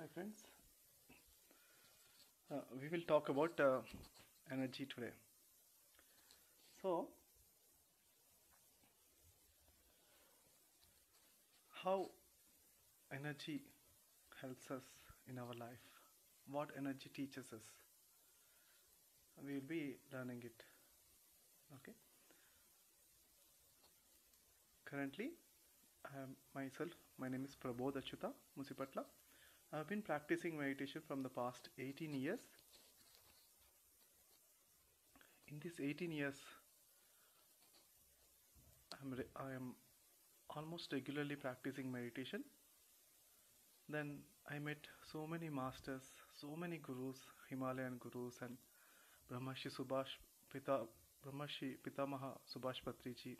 Hi friends. Uh, we will talk about uh, energy today. So, how energy helps us in our life? What energy teaches us? We will be learning it. Okay. Currently, I am myself. My name is Prabodh Achyuta Musipatla. I have been practicing meditation from the past 18 years. In these 18 years, I'm I am almost regularly practicing meditation. Then I met so many masters, so many gurus, Himalayan gurus, and Brahmarshi Subhash Pita Brahmarshi Pitamaha Subhash Patriji,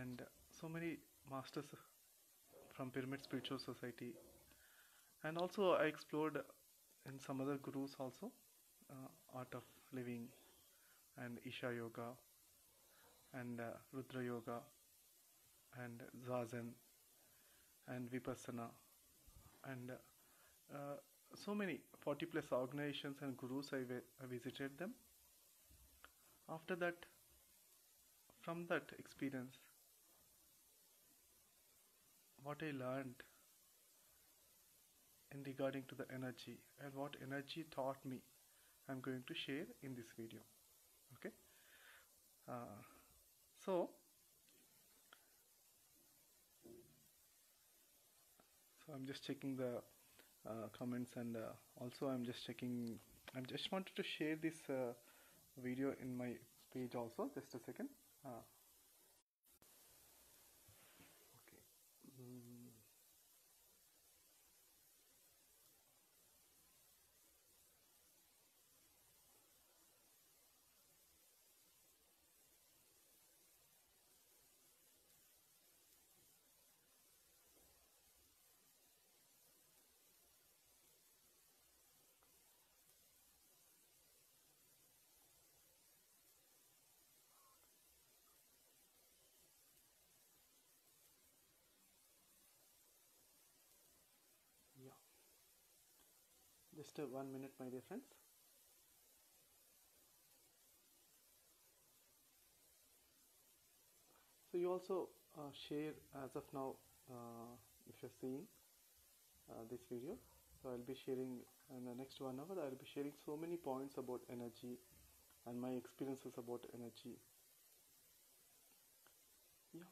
and so many masters from Pyramid Spiritual Society. And also, I explored in some other gurus also uh, Art of Living and Isha Yoga and uh, Rudra Yoga and Zazen and Vipassana and uh, so many 40 plus organizations and gurus I, vi- I visited them. After that, from that experience, what I learned in regarding to the energy and what energy taught me i'm going to share in this video okay? Uh, so so i'm just checking the uh, comments and uh, also i'm just checking i just wanted to share this uh, video in my page also just a second just uh, one minute my dear friends. So you also uh, share as of now uh, if you're seeing uh, this video. So i'll be sharing in the next one hour i'll be sharing so many points about energy and my experiences about energy yeah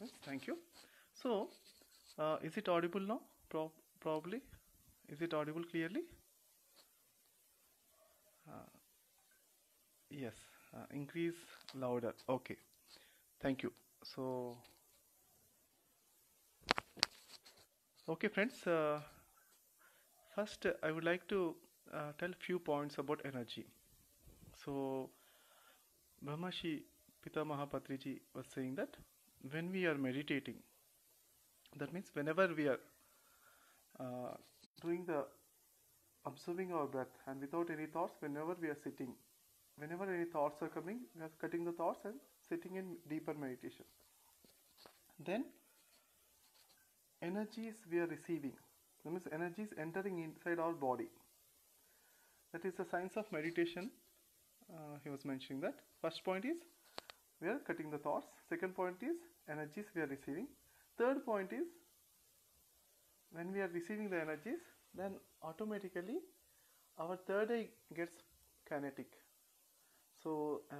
yes thank you. So uh, is it audible now? Pro- probably. Is it audible clearly? Uh, yes. Uh, increase louder. Okay. Thank you. So okay friends uh, first uh, i would like to uh, tell few points about energy. So brahmarshi pitamaha patriji was saying that when we are meditating that means whenever we are uh, doing the observing our breath and without any thoughts whenever we are sitting whenever any thoughts are coming we are cutting the thoughts and sitting in deeper meditation. Then energies we are receiving that means energies entering inside our body. That is the science of meditation uh, he was mentioning that. First point is we are cutting the thoughts. Second point is energies we are receiving. Third point is when we are receiving the energies then automatically our third eye gets kinetic. So uh,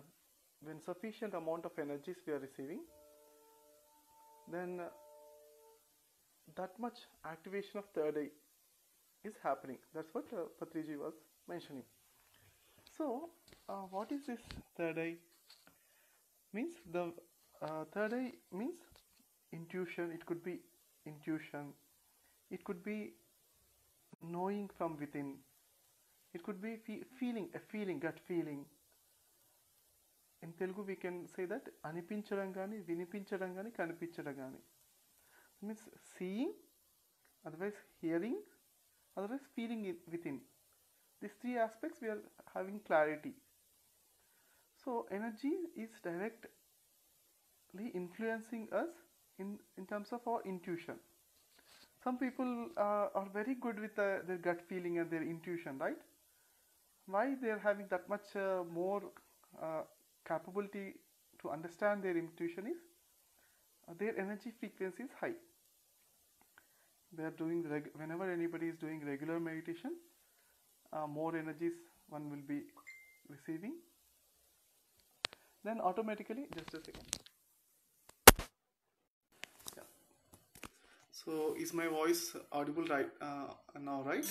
when sufficient amount of energies we are receiving then uh, that much activation of third eye is happening. That's what uh, patriji was mentioning. So uh, what is this third eye means the uh, third eye means intuition it could be intuition it could be knowing from within it could be fe- feeling a feeling gut feeling in Telugu we can say that అనిపించడం కానీ వినిపించడం కానీ కనిపించడం కానీ means seeing otherwise hearing otherwise feeling it within these three aspects we are having clarity so energy is directly influencing us in in terms of our intuition. Some people uh, are very good with uh, their gut feeling and their intuition right? Why they are having that much uh, more uh, capability to understand their intuition is uh, their energy frequency is high. They are doing reg- whenever anybody is doing regular meditation uh, more energies one will be receiving then automatically just a second. Yeah so is my voice audible right uh, now right?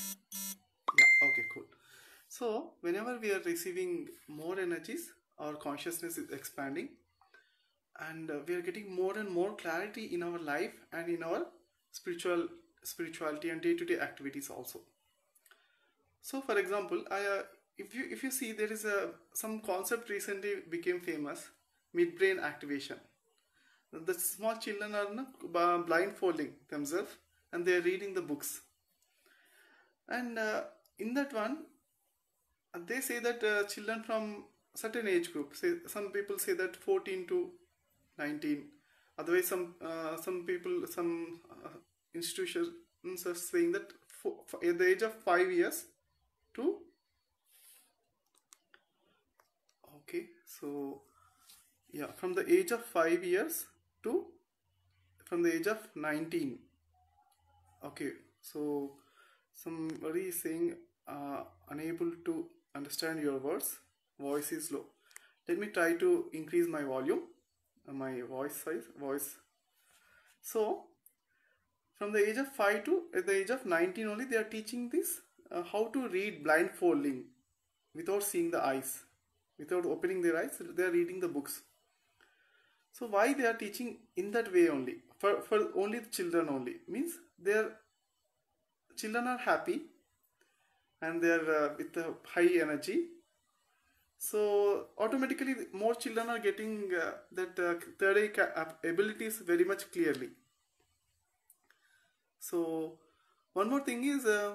Yeah okay cool so whenever we are receiving more energies our consciousness is expanding. And uh, we are getting more and more clarity in our life and in our spiritual spirituality and day-to-day activities also. So for example i uh, if you if you see there is a some concept recently became famous midbrain activation. The small children are blindfolding themselves and they are reading the books. And uh, in that one they say that uh, children from certain age group say some people say that 14 to 19 otherwise some uh, some people some uh, institutions are saying that for, for at the age of 5 years to okay so yeah from the age of 5 years to from the age of 19 okay so somebody is saying uh, unable to understand your words voice is low. Let me try to increase my volume uh, my voice size voice. So from the age of 5 to at the age of 19 only they are teaching this uh, how to read blindfolding without seeing the eyes without opening their eyes they are reading the books. So why they are teaching in that way only? For, for only the children only. Means their children are happy and they are uh, with a high energy. So automatically more children are getting uh, that uh, third eye abilities very much clearly. So one more thing is uh,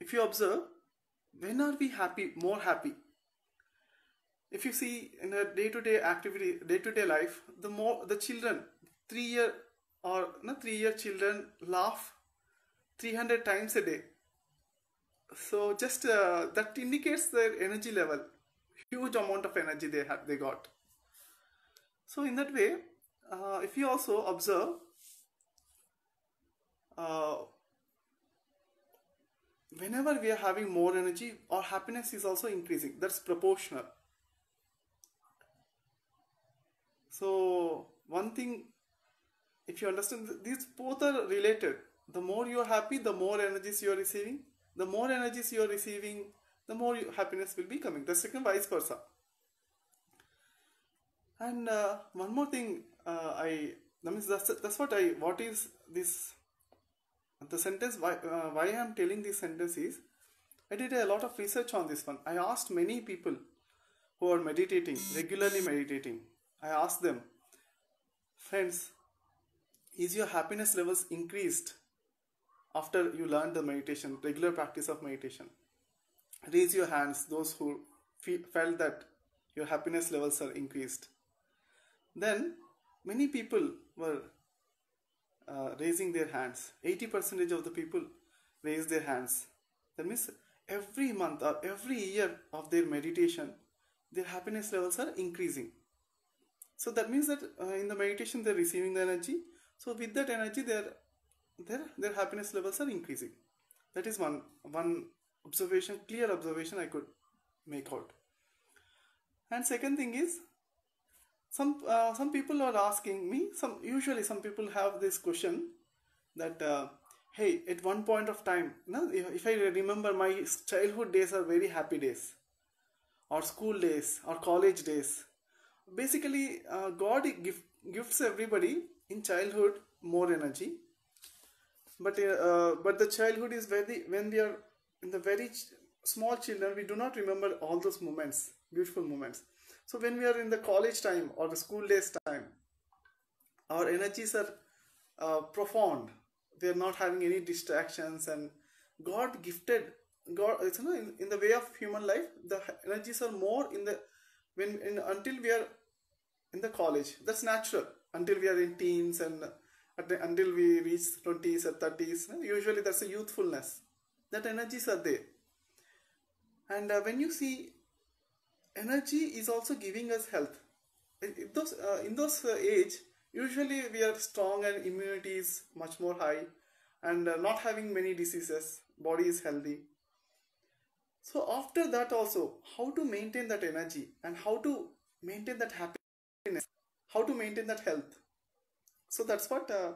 if you observe when are we happy more happy if you see in a day-to-day activity day-to-day life the more the children three year or no three year children laugh 300 times a day. So just uh, that indicates their energy level. Huge amount of energy they had they got. So in that way uh, if you also observe uh, whenever we are having more energy our happiness is also increasing. That's proportional so one thing if you understand these both are related. The more you are happy the more energies you are receiving. The more energies you are receiving the more you, happiness will be coming. The second vice versa. And uh, one more thing uh, i that means that's, that's what i what is this the sentence why uh, why i'm telling this sentence is i did a lot of research on this one. I asked many people who are meditating regularly meditating i asked them friends is your happiness levels increased after you learn the meditation regular practice of meditation? Raise your hands those who fe- felt that your happiness levels are increased. Then many people were uh, raising their hands. 80 percentage of the people raised their hands. That means every month or every year of their meditation their happiness levels are increasing so that means that uh, in the meditation they're receiving the energy. So with that energy their their their happiness levels are increasing. That is one one observation clear observation i could make out. And second thing is some uh, some people are asking me some usually some people have this question that uh, hey at one point of time you if i remember my childhood days are very happy days. Or school days or college days basically uh, god give, gives everybody in childhood more energy but uh, but the childhood is very when we are in the very ch- small children, we do not remember all those moments, beautiful moments. So when we are in the college time or the school days time, our energies are uh, profound. We are not having any distractions, and God gifted God. You know, in, in the way of human life, the energies are more in the when in, until we are in the college. That's natural until we are in teens and the, until we reach 20s or 30s. Usually, that's a youthfulness. That energies are there. And uh, when you see energy is also giving us health. In those, uh, in those uh, age, usually we are strong and immunity is much more high and uh, not having many diseases, body is healthy. So after that also, how to maintain that energy and how to maintain that happiness, how to maintain that health. So that's what uh,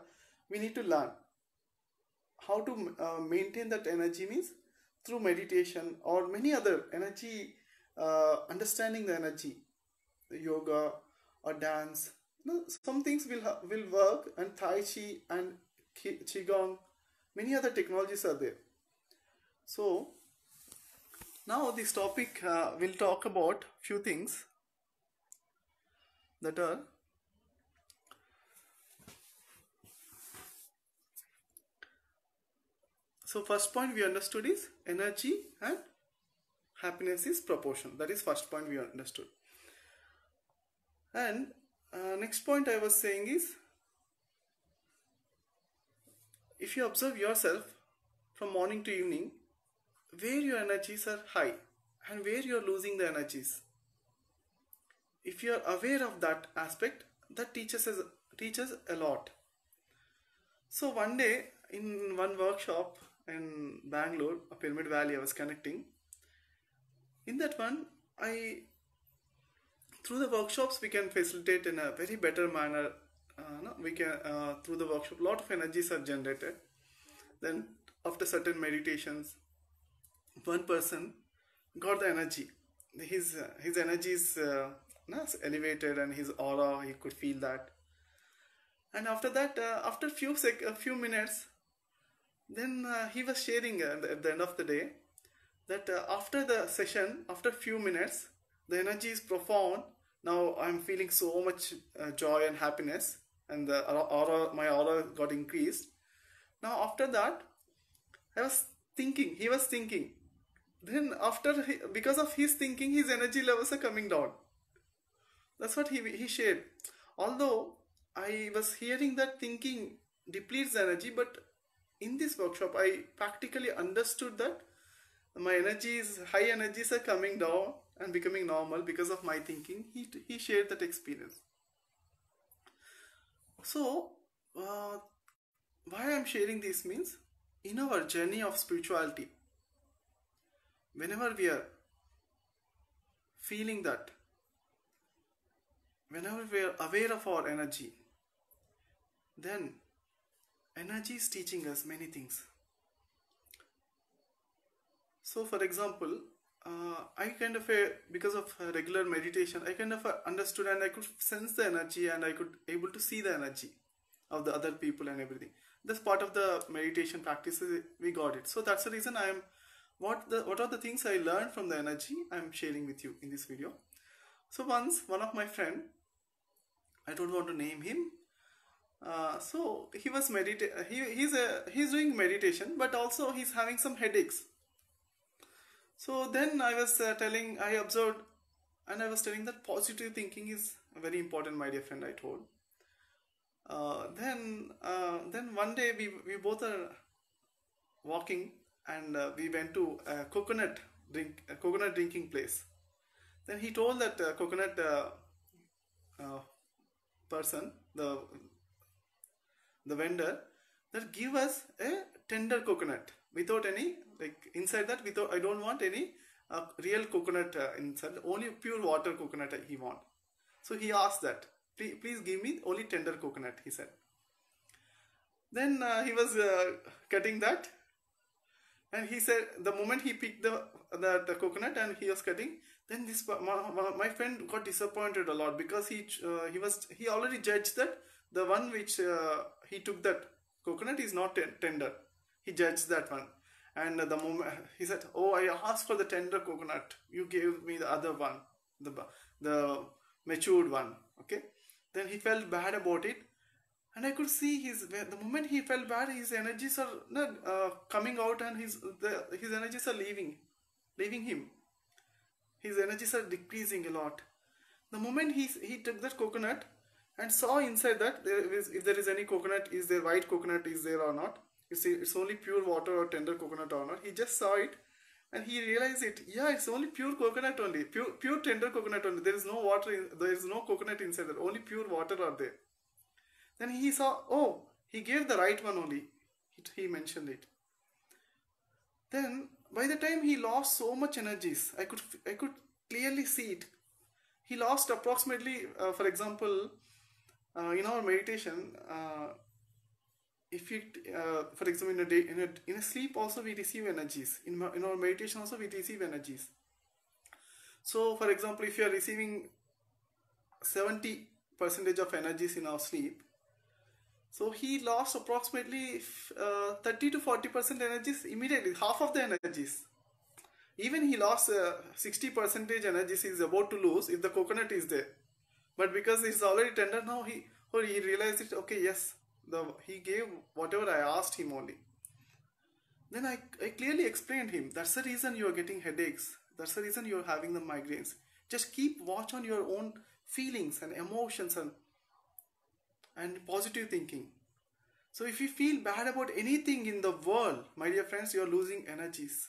we need to learn. How to uh, maintain that energy means through meditation or many other energy uh, understanding the energy, the yoga or dance. You know, some things will will work, and Tai Chi and Qigong, many other technologies are there. So now this topic uh, will talk about few things that are so first point we understood is energy and happiness is proportion. That is first point we understood. And uh, next point i was saying is if you observe yourself from morning to evening where your energies are high and where you are losing the energies if you are aware of that aspect that teaches us teaches a lot. So one day in one workshop in bangalore a pyramid valley i was connecting. In that one i through the workshops we can facilitate in a very better manner uh, no, we can uh, through the workshop lot of energies are generated. Then after certain meditations one person got the energy. His his energy is uh, no, elevated and his aura he could feel that and after that uh, after few sec a few minutes then uh, he was sharing at the end of the day that uh, after the session, after few minutes, the energy is profound. Now I'm feeling so much uh, joy and happiness, and the aura, my aura got increased. Now after that, I was thinking. He was thinking. Then after, he, because of his thinking, his energy levels are coming down. That's what he he shared. Although I was hearing that thinking depletes energy, but in this workshop, I practically understood that my energies, high energies are coming down and becoming normal because of my thinking. He, he shared that experience. So, uh, why I'm sharing this means in our journey of spirituality, whenever we are feeling that, whenever we are aware of our energy, then energy is teaching us many things so for example, uh, I kind of uh, because of regular meditation, I kind of understood and I could sense the energy and I could able to see the energy of the other people and everything. This part of the meditation practices we got it. So that's the reason I am what the what are the things I learned from the energy I am sharing with you in this video. So once one of my friend, I don't want to name him. Uh, so he was medita he he's a he's doing meditation but also he's having some headaches so then I was uh, telling, I observed and I was telling that positive thinking is very important, my dear friend, I told. Uh, then, uh, then one day we, we both are walking and uh, we went to a coconut drink, a coconut drinking place. Then he told that uh, coconut person, the the vendor, that give us a tender coconut without any like inside that without I don't want any uh, real coconut uh, inside only pure water coconut he want. So he asked that please, please give me only tender coconut he said. Then uh, he was uh, cutting that and he said the moment he picked the, the, the coconut and he was cutting then this my, my friend got disappointed a lot because he uh, he was he already judged that the one which uh, he took that coconut is not tender he judged that one And the moment he said, "Oh, I asked for the tender coconut. You gave me the other one, the the matured one." Okay. Then he felt bad about it, and I could see his the moment he felt bad, his energies are not uh, coming out, and his the, his energies are leaving, leaving him. His energies are decreasing a lot. The moment he he took that coconut and saw inside that there is if there is any coconut, is there white coconut is there or not? It's it's only pure water or tender coconut or not. He just saw it and he realized it yeah it's only pure coconut only pure pure tender coconut only there is no water in, there is no coconut inside that. only pure water are there then he saw oh he gave the right one only he, he mentioned it then by the time he lost so much energies i could i could clearly see it. He lost approximately uh, for example uh, in our meditation uh, if you uh, for example in a day in a, in a sleep also we receive energies. In, in our meditation also we receive energies. So for example if you are receiving 70 percentage of energies in our sleep so he lost approximately uh, 30 to 40 percent energies immediately half of the energies even he lost uh, 60 percentage energies he's about to lose if the coconut is there but because it's already tender now he or he realized it okay yes the he gave whatever I asked him only. Then I, I clearly explained him that's the reason you are getting headaches. That's the reason you are having the migraines. Just keep watch on your own feelings and emotions and and positive thinking. So if you feel bad about anything in the world, my dear friends, you are losing energies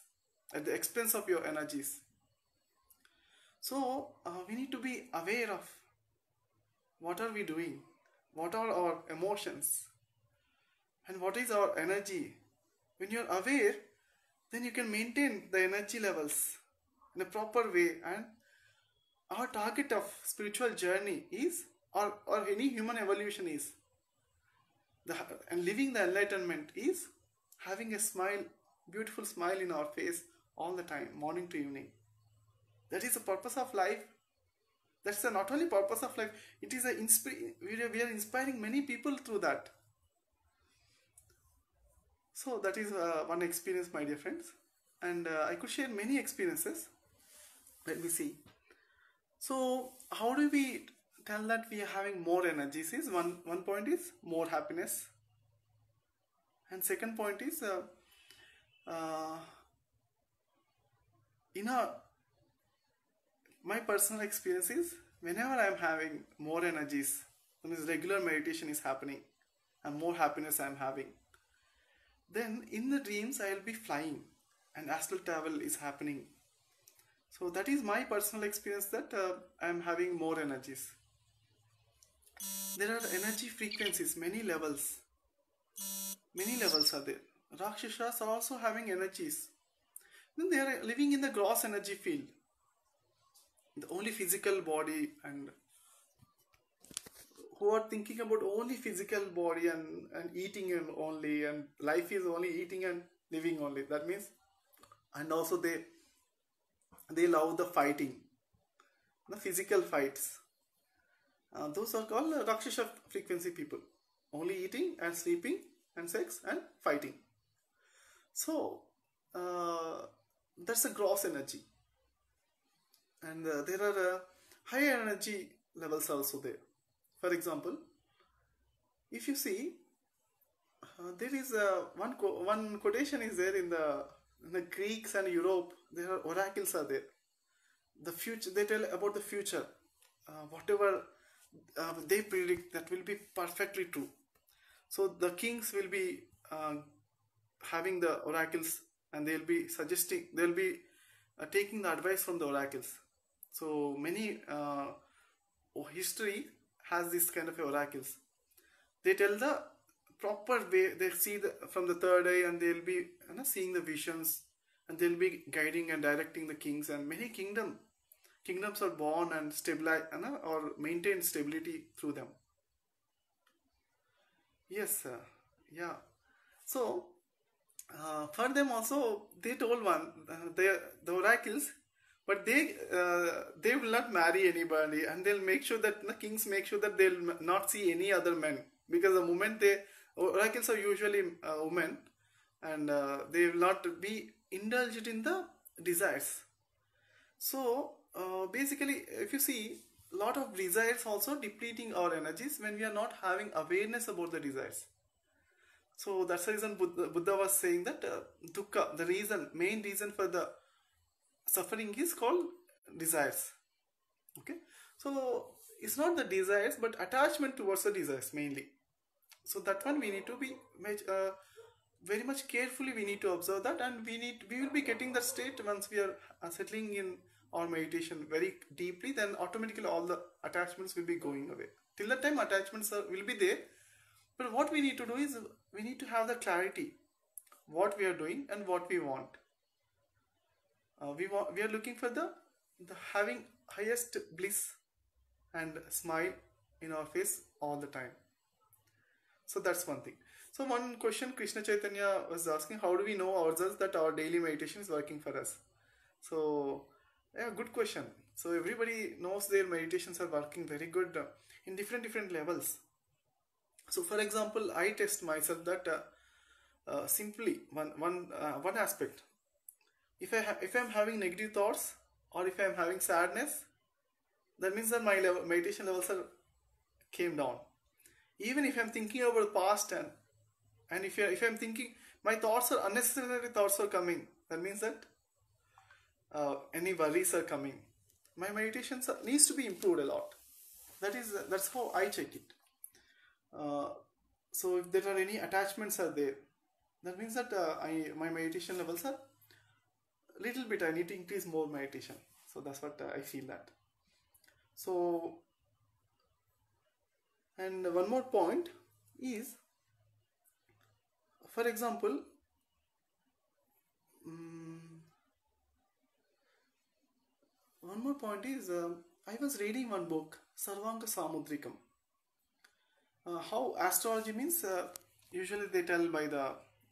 at the expense of your energies. So uh, we need to be aware of what are we doing what are our emotions and what is our energy when you're aware then you can maintain the energy levels in a proper way and our target of spiritual journey is or, or any human evolution is. The, and living the enlightenment is having a smile beautiful smile in our face all the time morning to evening. That is the purpose of life. That's the not only purpose of life it is a insp- we are, we are inspiring many people through that. So that is uh, one experience my dear friends. And uh, i could share many experiences. Let me see. So how do we tell that we are having more energies is one one point is more happiness and second point is uh, uh, in a my personal experience is whenever I'm having more energies, this regular meditation is happening, and more happiness I'm having, then in the dreams I'll be flying and astral travel is happening. So that is my personal experience that uh, I'm having more energies. There are energy frequencies, many levels. Many levels are there. Rakshasas are also having energies. Then they are living in the gross energy field the only physical body and who are thinking about only physical body and, and eating and only and life is only eating and living only that means and also they they love the fighting the physical fights uh, those are called uh, rakshasa frequency people. Only eating and sleeping and sex and fighting. So uh, that's a gross energy. And uh, there are uh, high energy levels also there. For example if you see uh, there is a one co- one quotation is there in the in the greeks and europe. There are oracles are there. The future they tell about the future. Whatever uh, they predict that will be perfectly true so the kings will be uh, having the oracles and they'll be suggesting they'll be taking the advice from the oracles so many uh, history has this kind of oracles. They tell the proper way. They see the, from the third eye, and they'll be you know, seeing the visions, and they'll be guiding and directing the kings. And many kingdom kingdoms are born and stabilize or maintain stability through them. Yes, sir. Yeah. So uh, for them also, they told one uh, they the oracles but they uh, they will not marry anybody and they'll make sure that the kings make sure that they'll not see any other men because the moment they oracles are usually uh, women and uh, they will not be indulged in the desires. So uh, basically, if you see, a lot of desires also depleting our energies when we are not having awareness about the desires. So that's the reason Buddha, Buddha was saying that uh, dukkha, the reason, main reason for the suffering is called desires. Okay, so it's not the desires but attachment towards the desires mainly. So that one we need to be uh, very much carefully. We need to observe that, and we need we will be getting that state once we are uh, settling in our meditation very deeply. Then automatically all the attachments will be going away. Till that time, attachments are, will be there. But what we need to do is we need to have the clarity what we are doing and what we want. Uh, we want we are looking for the the having highest bliss and smile in our face all the time. So that's one thing. So one question Krishna Chaitanya was asking, how do we know ourselves that our daily meditation is working for us? So yeah, good question. So everybody knows their meditations are working very good uh, in different different levels. So for example, I test myself that uh, uh, simply one one uh, one aspect. If I have if I'm having negative thoughts or if I'm having sadness, that means that my level, meditation levels are came down. Even if I'm thinking over the past and and if if I'm thinking my thoughts are unnecessary thoughts are coming, that means that uh, any worries are coming. My meditations needs to be improved a lot. That is that's how I check it. Uh, so if there are any attachments are there, that means that uh, I my meditation levels are little bit. I need to increase more meditation. So that's what uh, I feel that. So and one more point is, for example, um, one more point is uh, I was reading one book, Sarvanga Samudrikam. Uh, how astrology means, uh, usually they tell by the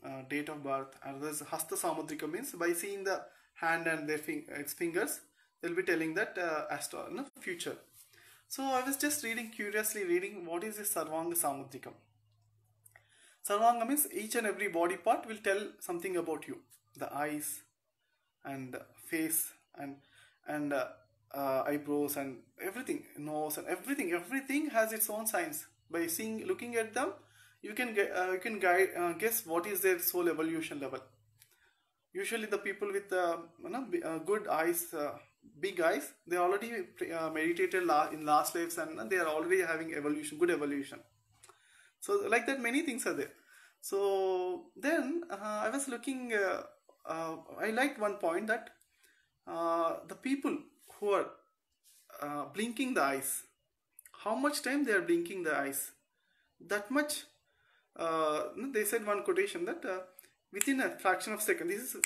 uh, date of birth, others Hasta Samudrika means by seeing the hand and their fing- fingers, they'll be telling that uh, astro- no, future. So I was just reading, curiously reading, what is this Sarvanga Samudrikam? Sarvanga means each and every body part will tell something about you. The eyes and face and and uh, uh, eyebrows and everything, nose and everything, everything has its own signs. By seeing, looking at them, you can get, uh, you can guide, uh, guess what is their soul evolution level. Usually, the people with uh, you know, uh, good eyes, big eyes, they already meditated in last lives and they are already having evolution, good evolution. So, like that, many things are there. So then I was looking. I liked one point that uh, the people who are uh, blinking the eyes, how much time they are blinking the eyes, that much. Uh, they said one quotation that uh, within a fraction of second, this is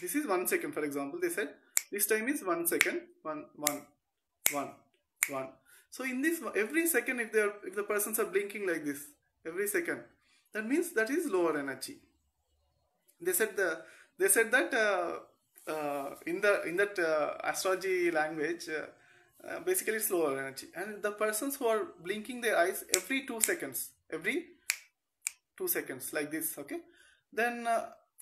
this is one second, for example. They said this time is one second, one, one, one, one. So in this every second, if they are if the persons are blinking like this every second, that means that is lower energy. They said the they said that uh, uh, in the in that uh, astrology language, uh, basically it's lower energy. And the persons who are blinking their eyes every two seconds, every two seconds, like this, okay. Then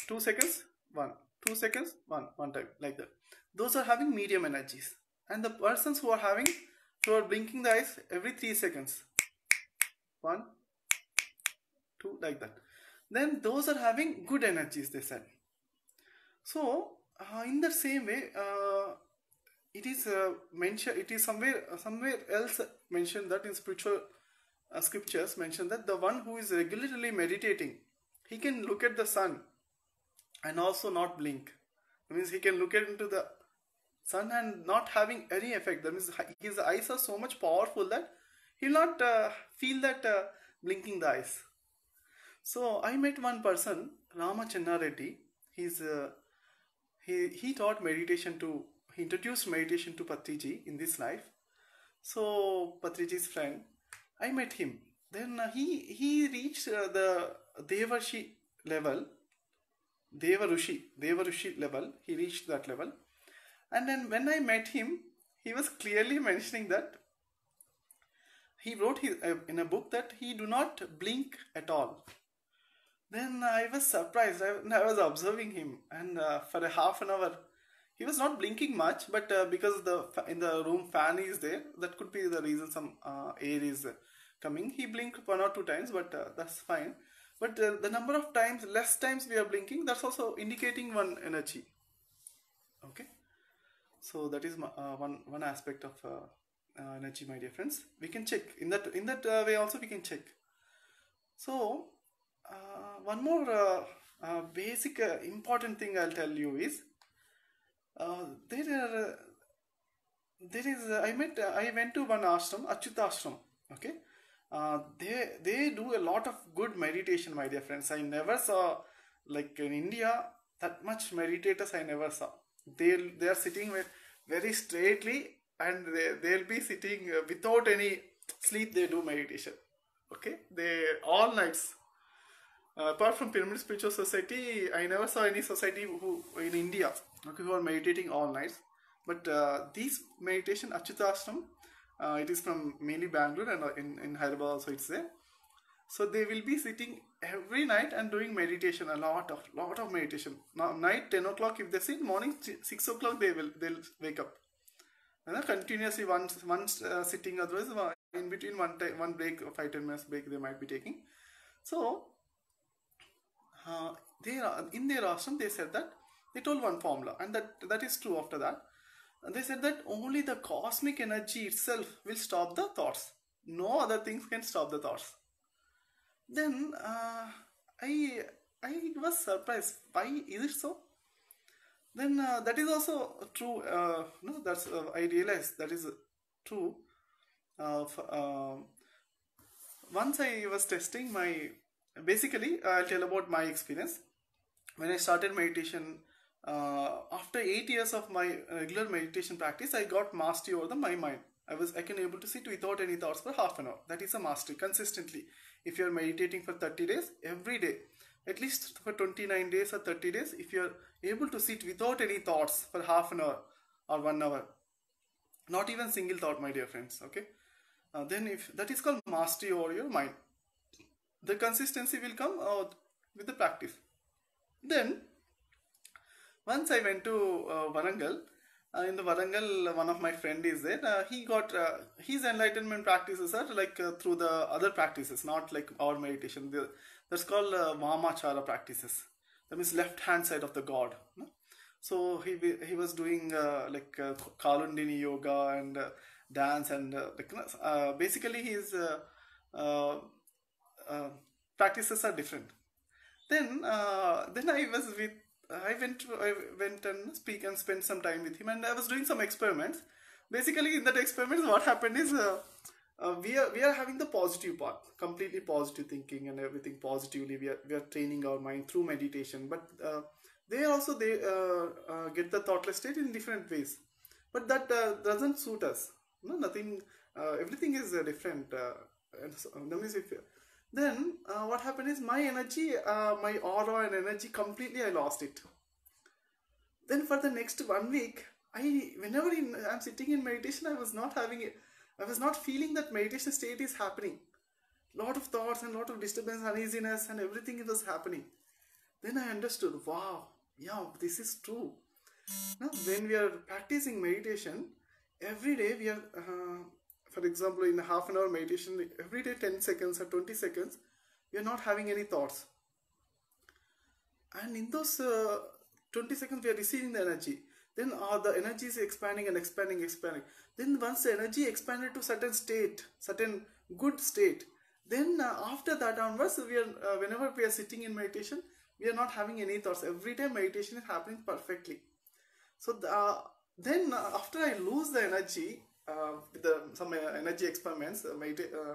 two seconds, one, two seconds, one, one time, like that. Those are having medium energies. And the persons who are having, who are blinking the eyes every three seconds, one, two, like that. Then those are having good energies, they said. So uh, in the same way, uh, it is uh, mentioned. It is somewhere somewhere else mentioned that in spiritual uh, scriptures mentioned that the one who is regularly meditating, he can look at the sun and also not blink. That means he can look into the sun and not having any effect. That means his eyes are so much powerful that he'll not uh, feel that uh, blinking the eyes. So I met one person, Rama Chenna Reddy. He's uh, he, he taught meditation to, he introduced meditation to Patriji in this life. So, Patriji's friend, I met him. Then uh, he, he reached uh, the Devarshi level, Devarushi, Devarushi level, he reached that level. And then when I met him, he was clearly mentioning that he wrote his, uh, in a book that he do not blink at all. Then I was surprised. I, I was observing him, and uh, for a half an hour, he was not blinking much. But uh, because the in the room fan is there, that could be the reason. Some uh, air is coming. He blinked one or two times, but uh, that's fine. But uh, the number of times, less times we are blinking, that's also indicating one energy. Okay, so that is uh, one one aspect of energy, my dear friends. We can check in that in that way also we can check. So one more uh, uh, basic important thing I'll tell you is there are there is I met I went to one ashram Achyuta ashram okay? Uh, they they do a lot of good meditation my dear friends. I never saw like in india that much meditators i never saw. They they are sitting with very straightly and they, they'll be sitting without any sleep they do meditation okay? They all nights uh, apart from Pyramid Spiritual Society, I never saw any society who in India okay, who are meditating all nights. But uh, these meditation Achyuta Ashram, uh, it is from mainly Bangalore and uh, in, in Hyderabad also it's there. So they will be sitting every night and doing meditation, a lot of lot of meditation. Now night 10 o'clock if they sit, morning 6 o'clock they will they'll wake up. And then continuously one, one uh, sitting, otherwise in between one time, one break, 5-10 minutes break they might be taking. So uh, they in their ashram they said that they told one formula and that that is true after that. And they said that only the cosmic energy itself will stop the thoughts. No other things can stop the thoughts. Then uh, i i was surprised. Why is it so? Then uh, that is also true uh, no that's uh, i realized that is true. Uh, um, once i was testing my basically i'll tell about my experience. When i started meditation uh, after eight years of my regular meditation practice i got mastery over the my mind. I was i can able to sit without any thoughts for half an hour. That is a mastery consistently. If you're meditating for 30 days every day at least for 29 days or 30 days if you're able to sit without any thoughts for half an hour or one hour not even single thought my dear friends okay? Uh, then if that is called mastery over your mind the consistency will come out with the practice. Then, once I went to uh, Warangal, uh, in the Warangal, one of my friend is there. Uh, he got uh, his enlightenment practices are like uh, through the other practices, not like our meditation. The, that's called uh, Vamachara practices. That means left hand side of the god. No? So he he was doing like uh, Kundalini yoga and dance and like basically he's uh, practices are different. Then uh, then I was with I went I went and speak and spent some time with him and I was doing some experiments. Basically, in that experiments, what happened is uh, uh, we are we are having the positive part, completely positive thinking and everything positively. We are we are training our mind through meditation, but uh, they also they uh, uh, get the thoughtless state in different ways. But that doesn't suit us. No, nothing. everything is different. and so, that means if then uh, what happened is my energy, uh, my aura and energy completely I lost it. Then for the next one week, I whenever in, I'm sitting in meditation, I was not having it. I was not feeling that meditation state is happening. Lot of thoughts and lot of disturbance, uneasiness, and everything was happening. Then I understood. Wow, yeah, this is true. Now, when we are practicing meditation, every day we are uh, for example in half an hour meditation every day 10 seconds or 20 seconds are not having any thoughts. And in those uh, 20 seconds we are receiving the energy. Then uh, the energy is expanding and expanding expanding. Then once the energy expanded to certain state certain good state then uh, after that onwards we are uh, whenever we are sitting in meditation we are not having any thoughts. Every day meditation is happening perfectly. So the, uh, then uh, after i lose the energy Um, with the, some uh, energy experiments, uh, uh,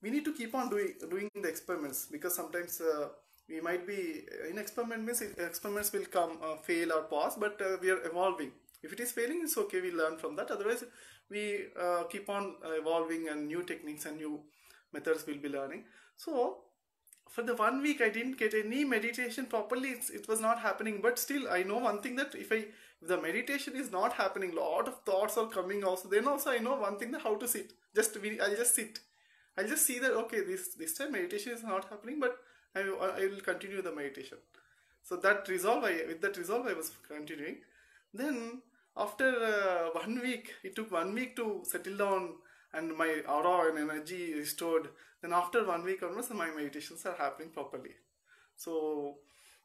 we need to keep on doing doing the experiments because sometimes uh, we might be uh, in experiment means experiments will come fail or pass, but we are evolving. If it is failing, it's okay. We learn from that. Otherwise, we keep on evolving and new techniques and new methods we'll be learning. So for the one week I didn't get any meditation properly. It's, it was not happening. But still, I know one thing that if I the meditation is not happening, lot of thoughts are coming. Also, then also I know one thing that how to sit. Just I'll just sit. I'll just see that okay, this this time meditation is not happening, but I, I will continue the meditation. So that resolve, I, with that resolve, I was continuing. Then after uh, one week, it took one week to settle down and my aura and energy restored. Then after one week almost my meditations are happening properly. So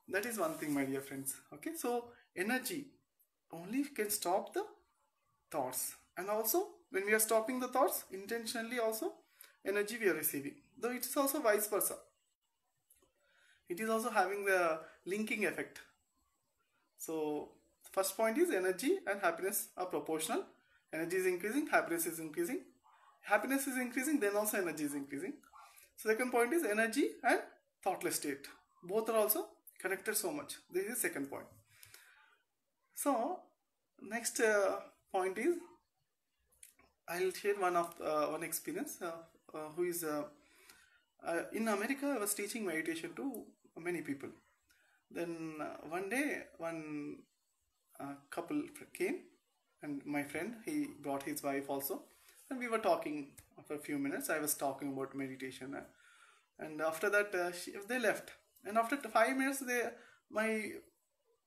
that is one thing, my dear friends. Okay, so energy only can stop the thoughts, and also when we are stopping the thoughts intentionally, also energy we are receiving. Though it is also vice versa. It is also having the linking effect. So first point is energy and happiness are proportional. Energy is increasing, happiness is increasing. Happiness is increasing, then also energy is increasing. Second point is energy and thoughtless state. Both are also connected so much. This is second point. So next uh, point is I'll share one of uh, one experience. Uh, uh who is uh, uh, in America? I was teaching meditation to many people. Then one day, one couple came, and my friend he brought his wife also, and we were talking for a few minutes. I was talking about meditation, and after that, she, they left and after five minutes they my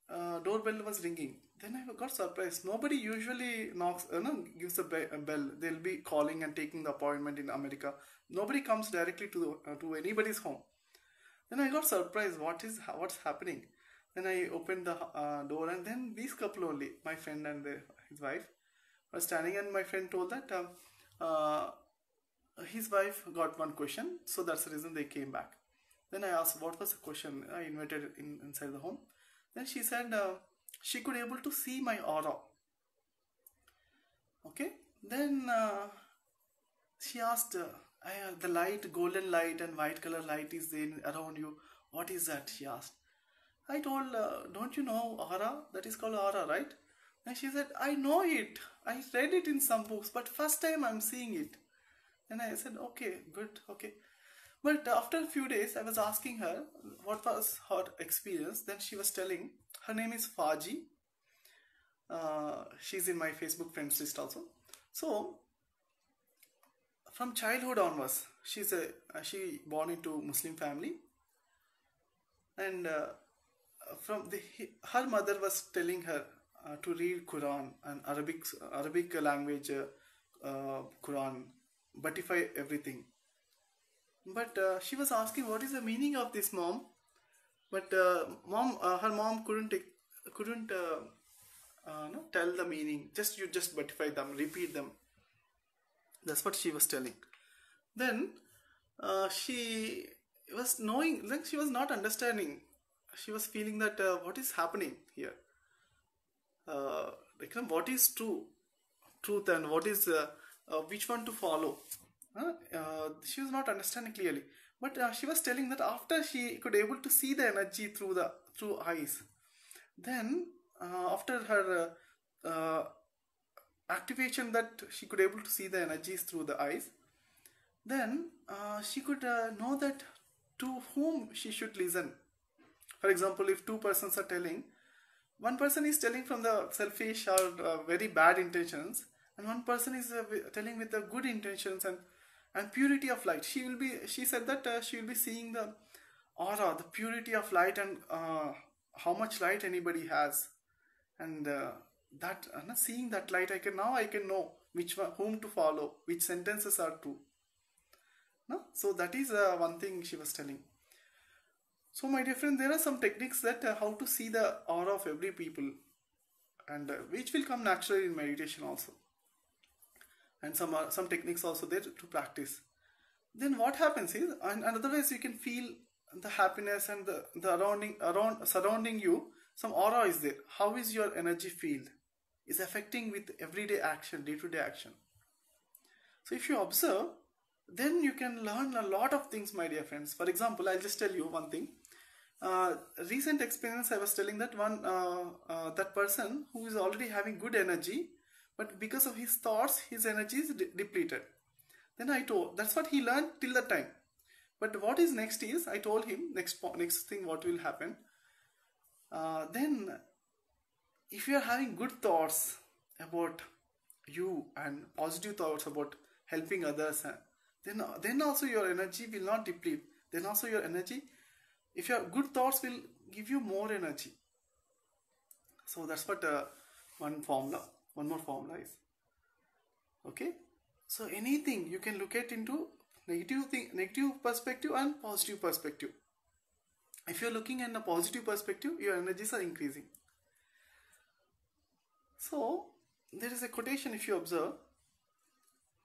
uh, doorbell was ringing. Then i got surprised. Nobody usually knocks uh, no, gives a, a, bell. They'll be calling and taking the appointment in america. Nobody comes directly to uh, to anybody's home. Then i got surprised. What is what's happening? Then i opened the uh, door and then these couple only my friend and the, his wife were standing and my friend told that um, uh, his wife got one question. So that's the reason they came back. Then I asked what was the question. I invited in inside the home. Then she said uh, she could able to see my aura. Okay. Then uh, she asked, uh, the light, golden light and white color light is there around you. What is that? She asked. I told, uh, don't you know aura? That is called aura, right? And she said, I know it. I read it in some books, but first time I'm seeing it. And I said, okay, good, okay. But after a few days, I was asking her what was her experience. Then she was telling her name is Faji. Uh, she's in my Facebook friends list also. So from childhood onwards, she's a uh, she born into Muslim family, and uh, from the her mother was telling her uh, to read Quran and Arabic Arabic language uh, Quran, butify everything but uh, she was asking what is the meaning of this mom? But uh, mom uh, her mom couldn't couldn't uh, uh, no, tell the meaning. Just you just butify them repeat them. That's what she was telling. Then uh, she was knowing like she was not understanding. She was feeling that what is happening here? Like what is true? Truth and what is which one to follow uh, she was not understanding clearly. But uh, she was telling that after she could able to see the energy through the through eyes then uh, after her uh, uh, activation that she could able to see the energies through the eyes then uh, she could know that to whom she should listen. For example if two persons are telling one person is telling from the selfish or very bad intentions and one person is telling with the good intentions and and purity of light. She will be she said that uh, she will be seeing the aura the purity of light and uh, how much light anybody has. And uh, that uh, seeing that light i can now i can know which whom to follow which sentences are true. No? So that is uh, one thing she was telling. So my dear friend there are some techniques that uh, how to see the aura of every people and uh, which will come naturally in meditation also and some uh, some techniques also there to practice. Then what happens is and, and otherwise you can feel the happiness and the, the surrounding around surrounding you some aura is there. How is your energy field? Is affecting with everyday action day-to-day action. So if you observe then you can learn a lot of things my dear friends. For example i'll just tell you one thing. Uh, recent experience i was telling that one uh, uh, that person who is already having good energy but because of his thoughts his energy is de depleted. Then i told that's what he learned till that time. But what is next is i told him next next thing what will happen. Uh, then if you are having good thoughts about you and positive thoughts about helping others uh, then then also your energy will not deplete. Then also your energy if your good thoughts will give you more energy. So that's what uh, one formula one more formula is okay? So anything you can look at into negative thing negative perspective and positive perspective. If you're looking in a positive perspective your energies are increasing. So there is a quotation if you observe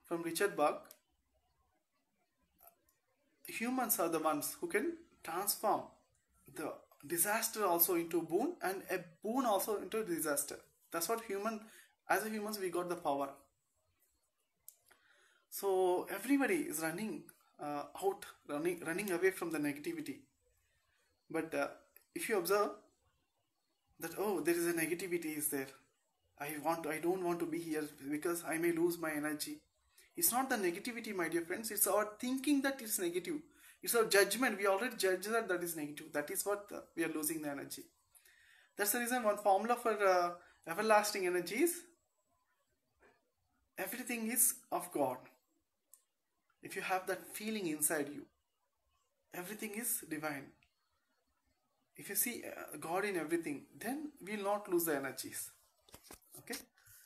from richard bach. Humans are the ones who can transform the disaster also into boon and a boon also into disaster. That's what human as a humans we got the power. So everybody is running uh, out running running away from the negativity. But uh, if you observe that oh there is a negativity is there. I want i don't want to be here because i may lose my energy. It's not the negativity my dear friends. It's our thinking that is negative. It's our judgment. We already judge that that is negative. That is what uh, we are losing the energy. That's the reason one formula for uh, everlasting energy is everything is of god. If you have that feeling inside you everything is divine. If you see uh, god in everything then we will not lose the energies. Okay?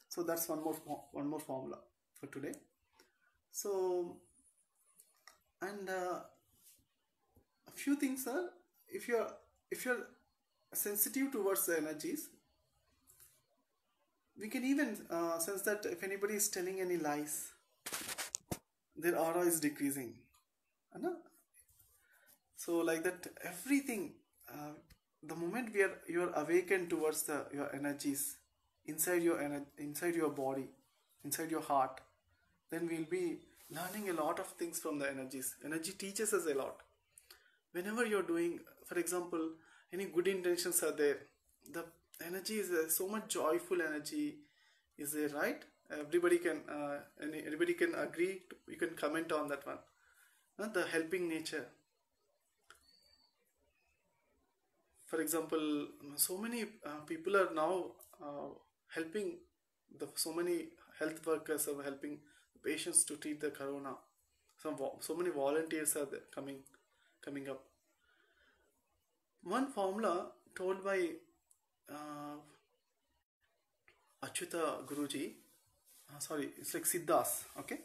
So that's one more one more formula for today. So and uh, a few things are if you're if you're sensitive towards the energies we can even uh, sense that if anybody is telling any lies their aura is decreasing. So like that everything uh, the moment we are you are awakened towards the your energies inside your inside your body inside your heart then we'll be learning a lot of things from the energies. Energy teaches us a lot. Whenever you're doing for example any good intentions are there the energy is so much joyful energy is there right? Everybody can uh, any, anybody can agree to, you can comment on that one. The helping nature. For example so many uh, people are now uh, helping the so many health workers are helping patients to treat the corona. Some so many volunteers are coming coming up. One formula told by uh, Achyuta Guruji. Uh, sorry it's like siddhas okay?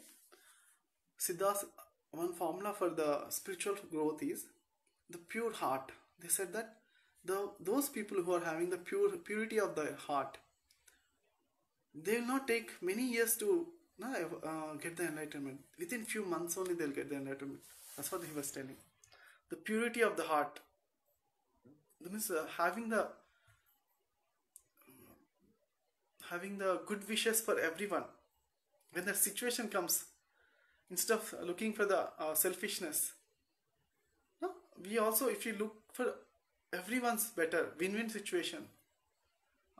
Siddhas one formula for the spiritual growth is the pure heart. They said that the those people who are having the pure purity of the heart they will not take many years to uh, get the enlightenment. Within few months only they'll get the enlightenment. That's what he was telling. The purity of the heart that means uh, having the having the good wishes for everyone. When the situation comes instead of looking for the uh, selfishness no, we also if you look for everyone's better win-win situation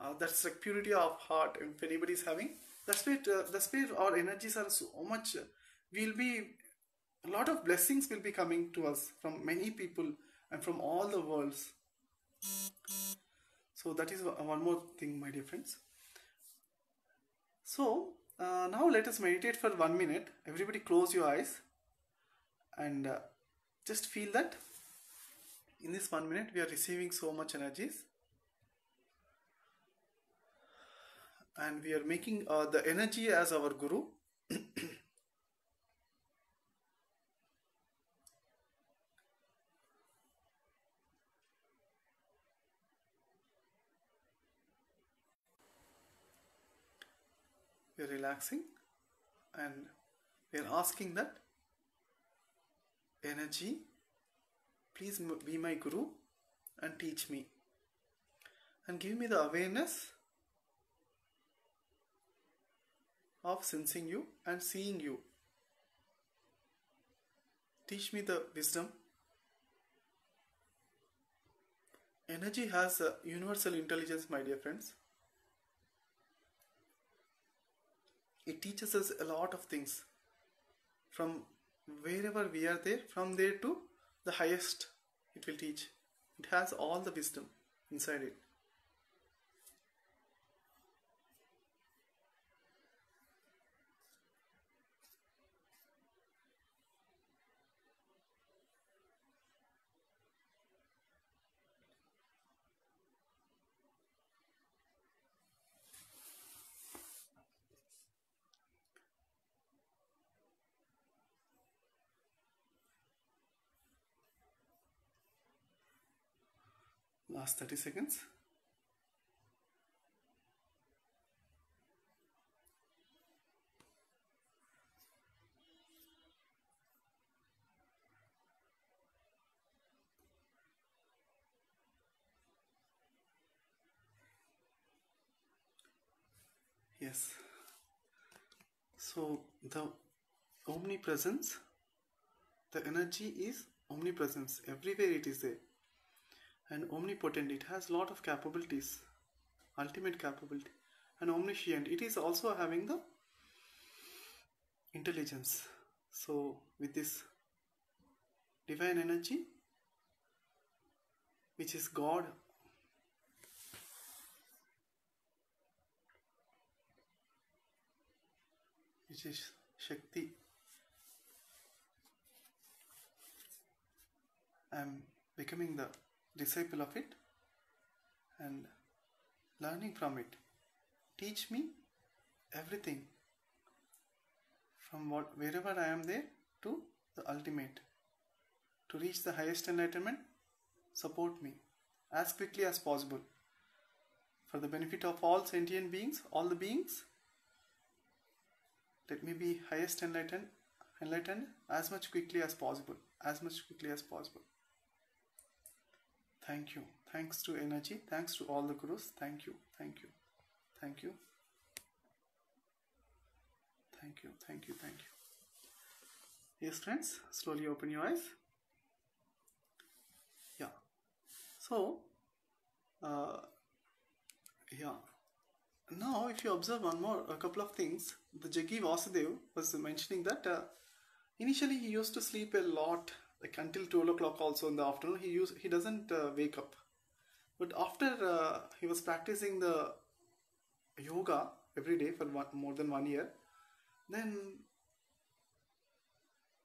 uh, that's like purity of heart. If anybody is having that's where uh, that's where our energies are so much we'll be a lot of blessings will be coming to us from many people and from all the worlds. So that is one more thing my dear friends so uh, now let us meditate for one minute. Everybody close your eyes and uh, just feel that in this one minute we are receiving so much energies and we are making uh, the energy as our guru. relaxing and we are asking that energy please be my guru and teach me. And give me the awareness of sensing you and seeing you. Teach me the wisdom. Energy has a universal intelligence my dear friends it teaches us a lot of things from wherever we are there from there to the highest it will teach. It has all the wisdom inside it last 30 seconds. Yes. So the omnipresence the energy is omnipresence. Everywhere it is there and omnipotent. It has lot of capabilities ultimate capability and omniscient. It is also having the intelligence. So with this divine energy which is god which is shakti i am becoming the disciple of it and learning from it. Teach me everything from what wherever I am there to the ultimate. To reach the highest enlightenment, support me as quickly as possible for the benefit of all sentient beings, all the beings. Let me be highest enlightened, enlightened as much quickly as possible, as much quickly as possible. Thank you. Thanks to energy. Thanks to all the gurus. Thank you. Thank you. Thank you. Thank you. Thank you. Thank you. Yes, friends, slowly open your eyes. Yeah. So, uh, yeah. Now, if you observe one more, a couple of things, the Jaggi Vasudev was mentioning that uh, initially he used to sleep a lot like until 12 o'clock also in the afternoon he use he doesn't uh, wake up. But after uh, he was practicing the yoga every day for one, more than one year then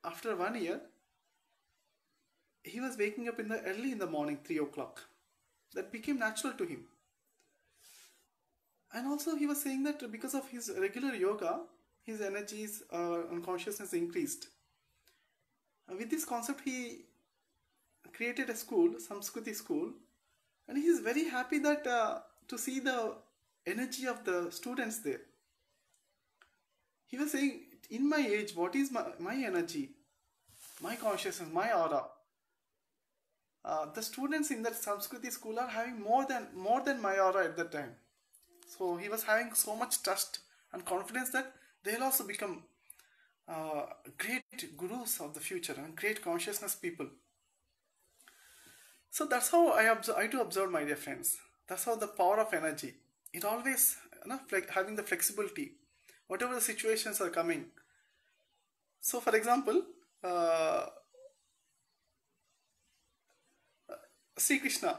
after one year he was waking up in the early in the morning 3 o'clock. That became natural to him. And also he was saying that because of his regular yoga his energies uh, and consciousness increased with this concept he created a school samskriti school. And he is very happy that uh, to see the energy of the students there. He was saying in my age what is my, my energy? My consciousness my aura? Uh, the students in that samskriti school are having more than more than my aura at that time. So he was having so much trust and confidence that they'll also become uh, great gurus of the future and great consciousness people. So that's how I observe, I do observe my dear friends. That's how the power of energy. It always you know, having the flexibility, whatever the situations are coming. So, for example, uh, Sri Krishna.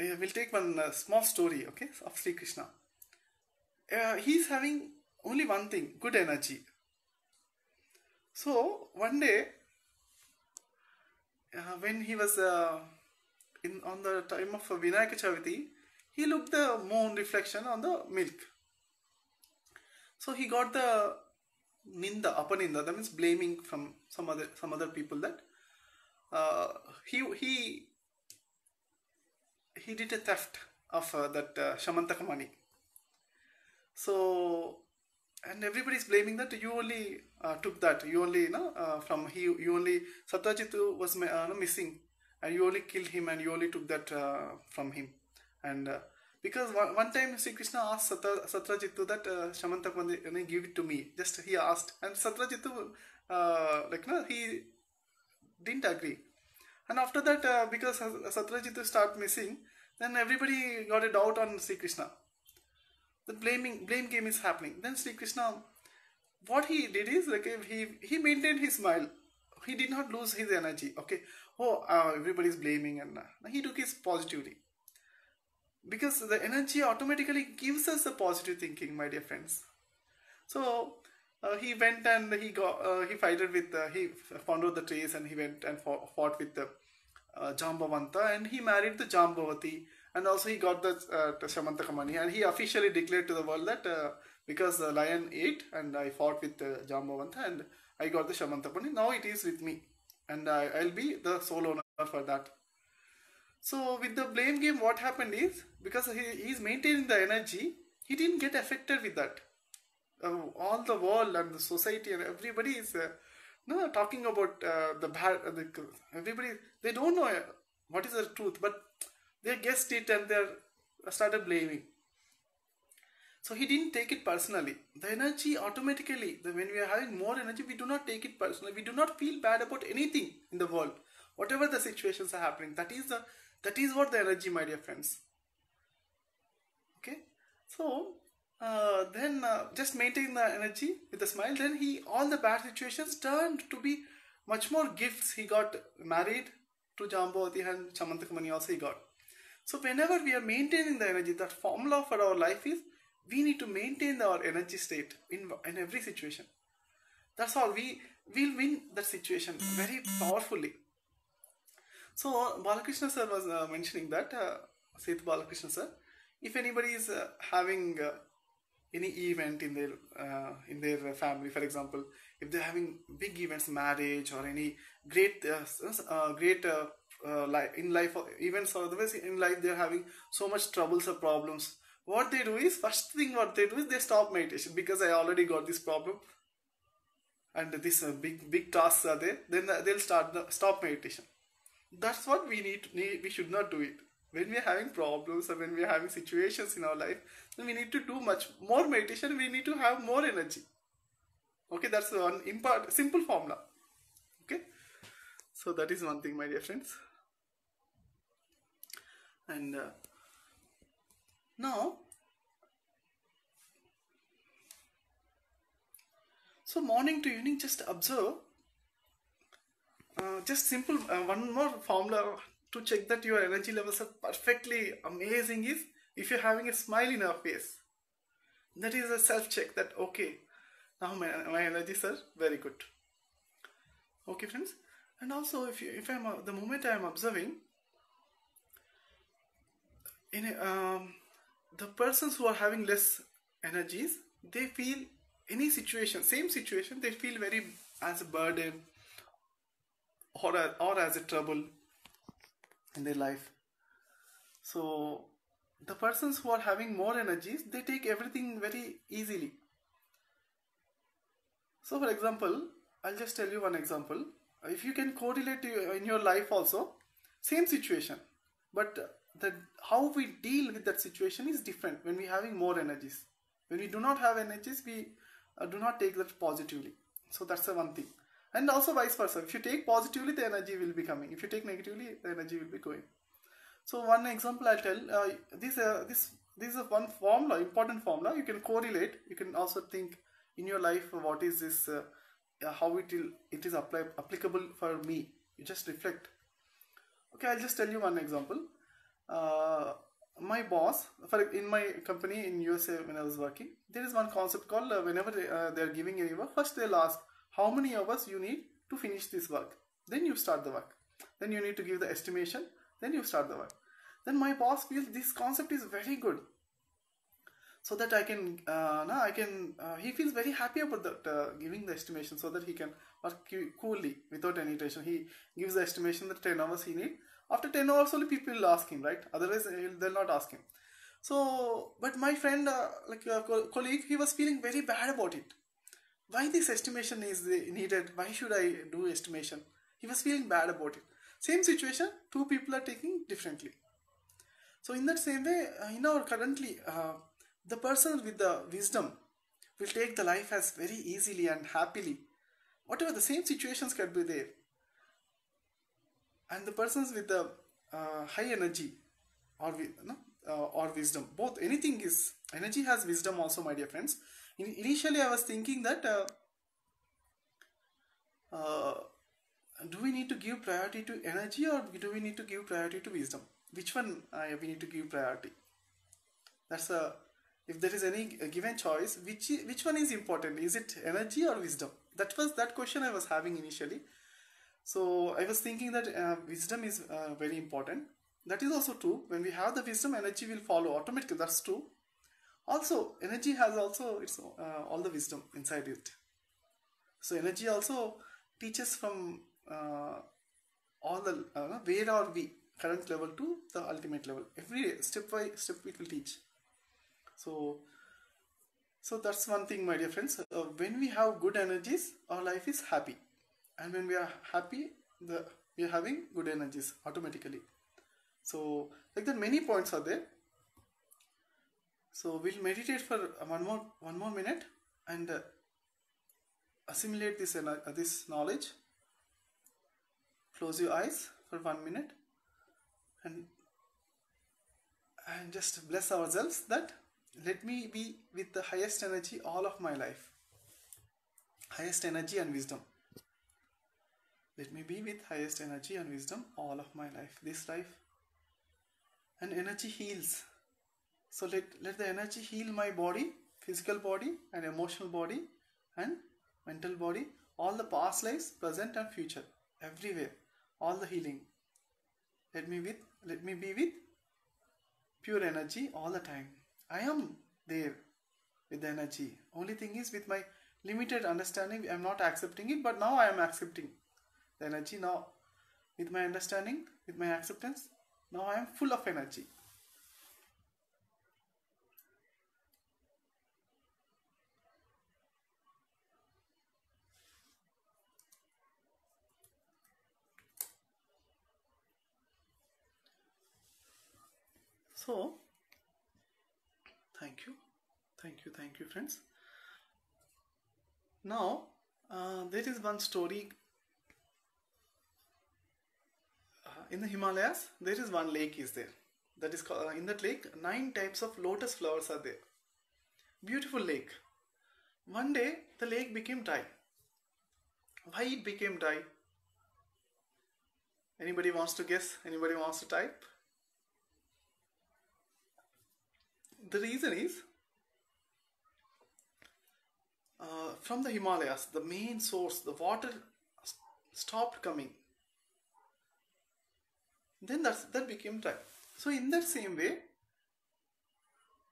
We'll take one uh, small story, okay, of Sri Krishna. Uh, he's having only one thing: good energy. So one day, uh, when he was uh, in on the time of Vinayaka Chavithi, he looked the moon reflection on the milk. So he got the ninda, apaninda, that means blaming from some other some other people that uh, he he he did a theft of uh, that uh, Shamantaka mani. So and everybody is blaming that you only uh, took that. You only you know uh, from he you only Satrajitu was uh, missing. And you only killed him and you only took that uh, from him. And uh, because one, one time Sri Krishna asked Satra, Satrajitu that uh, Shamantakmandi you know, give it to me. Just he asked. And Satrajitu uh, like no he didn't agree. And after that because Satrajitu start missing then everybody got a doubt on Sri Krishna. The blaming blame game is happening. Then Sri Krishna what he did is like he he maintained his smile. He did not lose his energy okay? Oh uh, everybody is blaming and uh, he took his positivity. Because the energy automatically gives us a positive thinking my dear friends. So uh, he went and he got uh, he fighted with uh, he found out the trees and he went and fought, fought with the uh, Jambavanta and he married the Jambavati. And also he got the uh, Shamantaka and he officially declared to the world that uh, because the lion ate and I fought with uh, Jambavanta and I got the Shamantaka mani now it is with me and I, I'll be the sole owner for that So with the blame game, what happened is because he, is maintaining the energy, he didn't get affected with that. Uh, all the world and the society and everybody is uh, no talking about uh, the bad. Uh, the, everybody they don't know uh, what is the truth, but they guessed it and they started blaming. So he didn't take it personally. The energy automatically, when we are having more energy, we do not take it personally. We do not feel bad about anything in the world, whatever the situations are happening. That is the that is what the energy, my dear friends. Okay, so uh, then uh, just maintain the energy with a smile. Then he all the bad situations turned to be much more gifts. He got married to Jambavati and Shamantakamani also he got. So whenever we are maintaining the energy, that formula for our life is we need to maintain our energy state in, in every situation. That's all. We will win that situation very powerfully. So Balakrishna sir was uh, mentioning that, uh, Setu Balakrishna sir, if anybody is uh, having uh, any event in their uh, in their family, for example, if they're having big events, marriage or any great uh, uh, great uh, uh, life in life events or otherwise in life they're having so much troubles or problems what they do is first thing what they do is they stop meditation because i already got this problem. And this uh, big big tasks are there. Then they'll start the, stop meditation. That's what we need, need we should not do it. When we are having problems or when we are having situations in our life then we need to do much more meditation. We need to have more energy. Okay that's one impart simple formula. Okay? So that is one thing my dear friends. And uh, now so morning to evening just observe. Uh, just simple uh, one more formula to check that your energy levels are perfectly amazing is if you're having a smile in your face that is a self check that okay now my, my energies are very good. Okay friends? And also if you if i'm uh, the moment i am observing in a, um, the persons who are having less energies they feel any situation same situation they feel very as a burden or, or as a trouble in their life. So the persons who are having more energies they take everything very easily. So for example i'll just tell you one example. If you can correlate in your life also same situation. But the how we deal with that situation is different. When we're having more energies when we do not have energies we uh, do not take that positively. So that's the one thing. And also vice versa. If you take positively the energy will be coming. If you take negatively the energy will be going. So one example i'll tell uh, this uh, this this is one formula important formula. You can correlate. You can also think in your life what is this uh, how it will it is apply, applicable for me. You just reflect. Okay i'll just tell you one example uh, my boss for in my company in usa when i was working there is one concept called uh, whenever they, uh, they are giving any work first they'll ask how many hours you need to finish this work? Then you start the work. Then you need to give the estimation. Then you start the work. Then my boss feels this concept is very good. So that I can, uh, no, I can, uh, he feels very happy about that, uh, giving the estimation so that he can work coolly without any tension. He gives the estimation that 10 hours he need. After 10 hours only people will ask him, right? Otherwise they'll not ask him. So, but my friend, uh, like a colleague, he was feeling very bad about it. Why this estimation is needed? Why should I do estimation? He was feeling bad about it. Same situation, two people are taking differently. So in that same way, uh, in our currently, uh, the person with the wisdom will take the life as very easily and happily. Whatever the same situations can be there. And the persons with the uh, high energy or no, uh, or wisdom, both anything is energy has wisdom also, my dear friends. In, initially, I was thinking that uh, uh, do we need to give priority to energy or do we need to give priority to wisdom? Which one uh, we need to give priority? That's a if there is any given choice which which one is important is it energy or wisdom that was that question i was having initially so i was thinking that uh, wisdom is uh, very important. That is also true. When we have the wisdom energy will follow automatically. That's true. Also energy has also its uh, all the wisdom inside it. So energy also teaches from uh, all the uh, where are we? Current level to the ultimate level. Every step by step it will teach. So so that's one thing my dear friends. Uh, when we have good energies our life is happy and when we are happy the we are having good energies automatically. So like that many points are there. So we'll meditate for one more one more minute and uh, assimilate this uh, this knowledge. Close your eyes for one minute and and just bless ourselves that let me be with the highest energy all of my life. Highest energy and wisdom let me be with highest energy and wisdom all of my life this life. And energy heals. So let let the energy heal my body physical body and emotional body and mental body all the past lives present and future everywhere all the healing. Let me with let me be with pure energy all the time. I am there with the energy. Only thing is with my limited understanding i am not accepting it but now i am accepting the energy. Now with my understanding with my acceptance now i am full of energy. So thank you. Thank you thank you friends. Now uh, there is one story uh, in the himalayas there is one lake is there. That is called, uh, in that lake nine types of lotus flowers are there. Beautiful lake. One day the lake became dry. Why it became dry? Anybody wants to guess? Anybody wants to type? The reason is uh, from the Himalayas, the main source, the water stopped coming. Then that's, that became dry. So in that same way,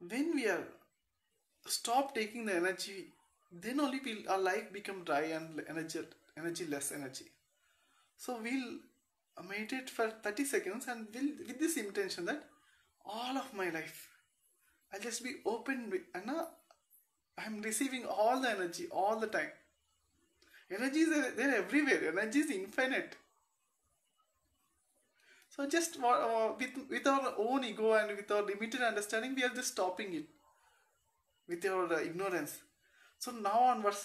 when we are stop taking the energy, then only we'll, our life become dry and energy, energy less energy. So we'll meditate for 30 seconds and we'll, with this intention that all of my life I'll just be open and uh, I'm receiving all the energy all the time. Energy is there everywhere. Energy is infinite. So just uh, with with our own ego and with our limited understanding, we are just stopping it with our uh, ignorance. So now onwards,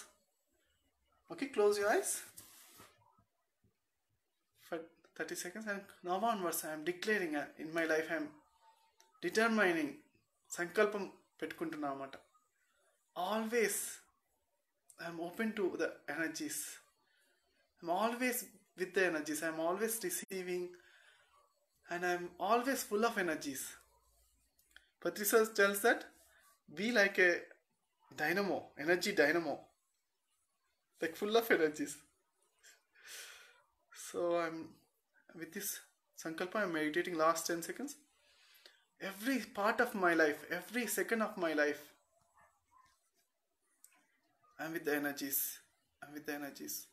okay, close your eyes for 30 seconds, and now onwards, I am declaring uh, in my life, I am determining సంకల్పం పెట్టుకుంటున్నా అన్నమాట always I'm open to the energies I'm always with the energies I'm always receiving and I'm always full of energies. Patriji's tells that be like a dynamo, energy dynamo, like full of energies. So I'm with this sankalpa, I'm meditating last 10 seconds. Every part of my life, every second of my life, I'm with the energies. I'm with the energies.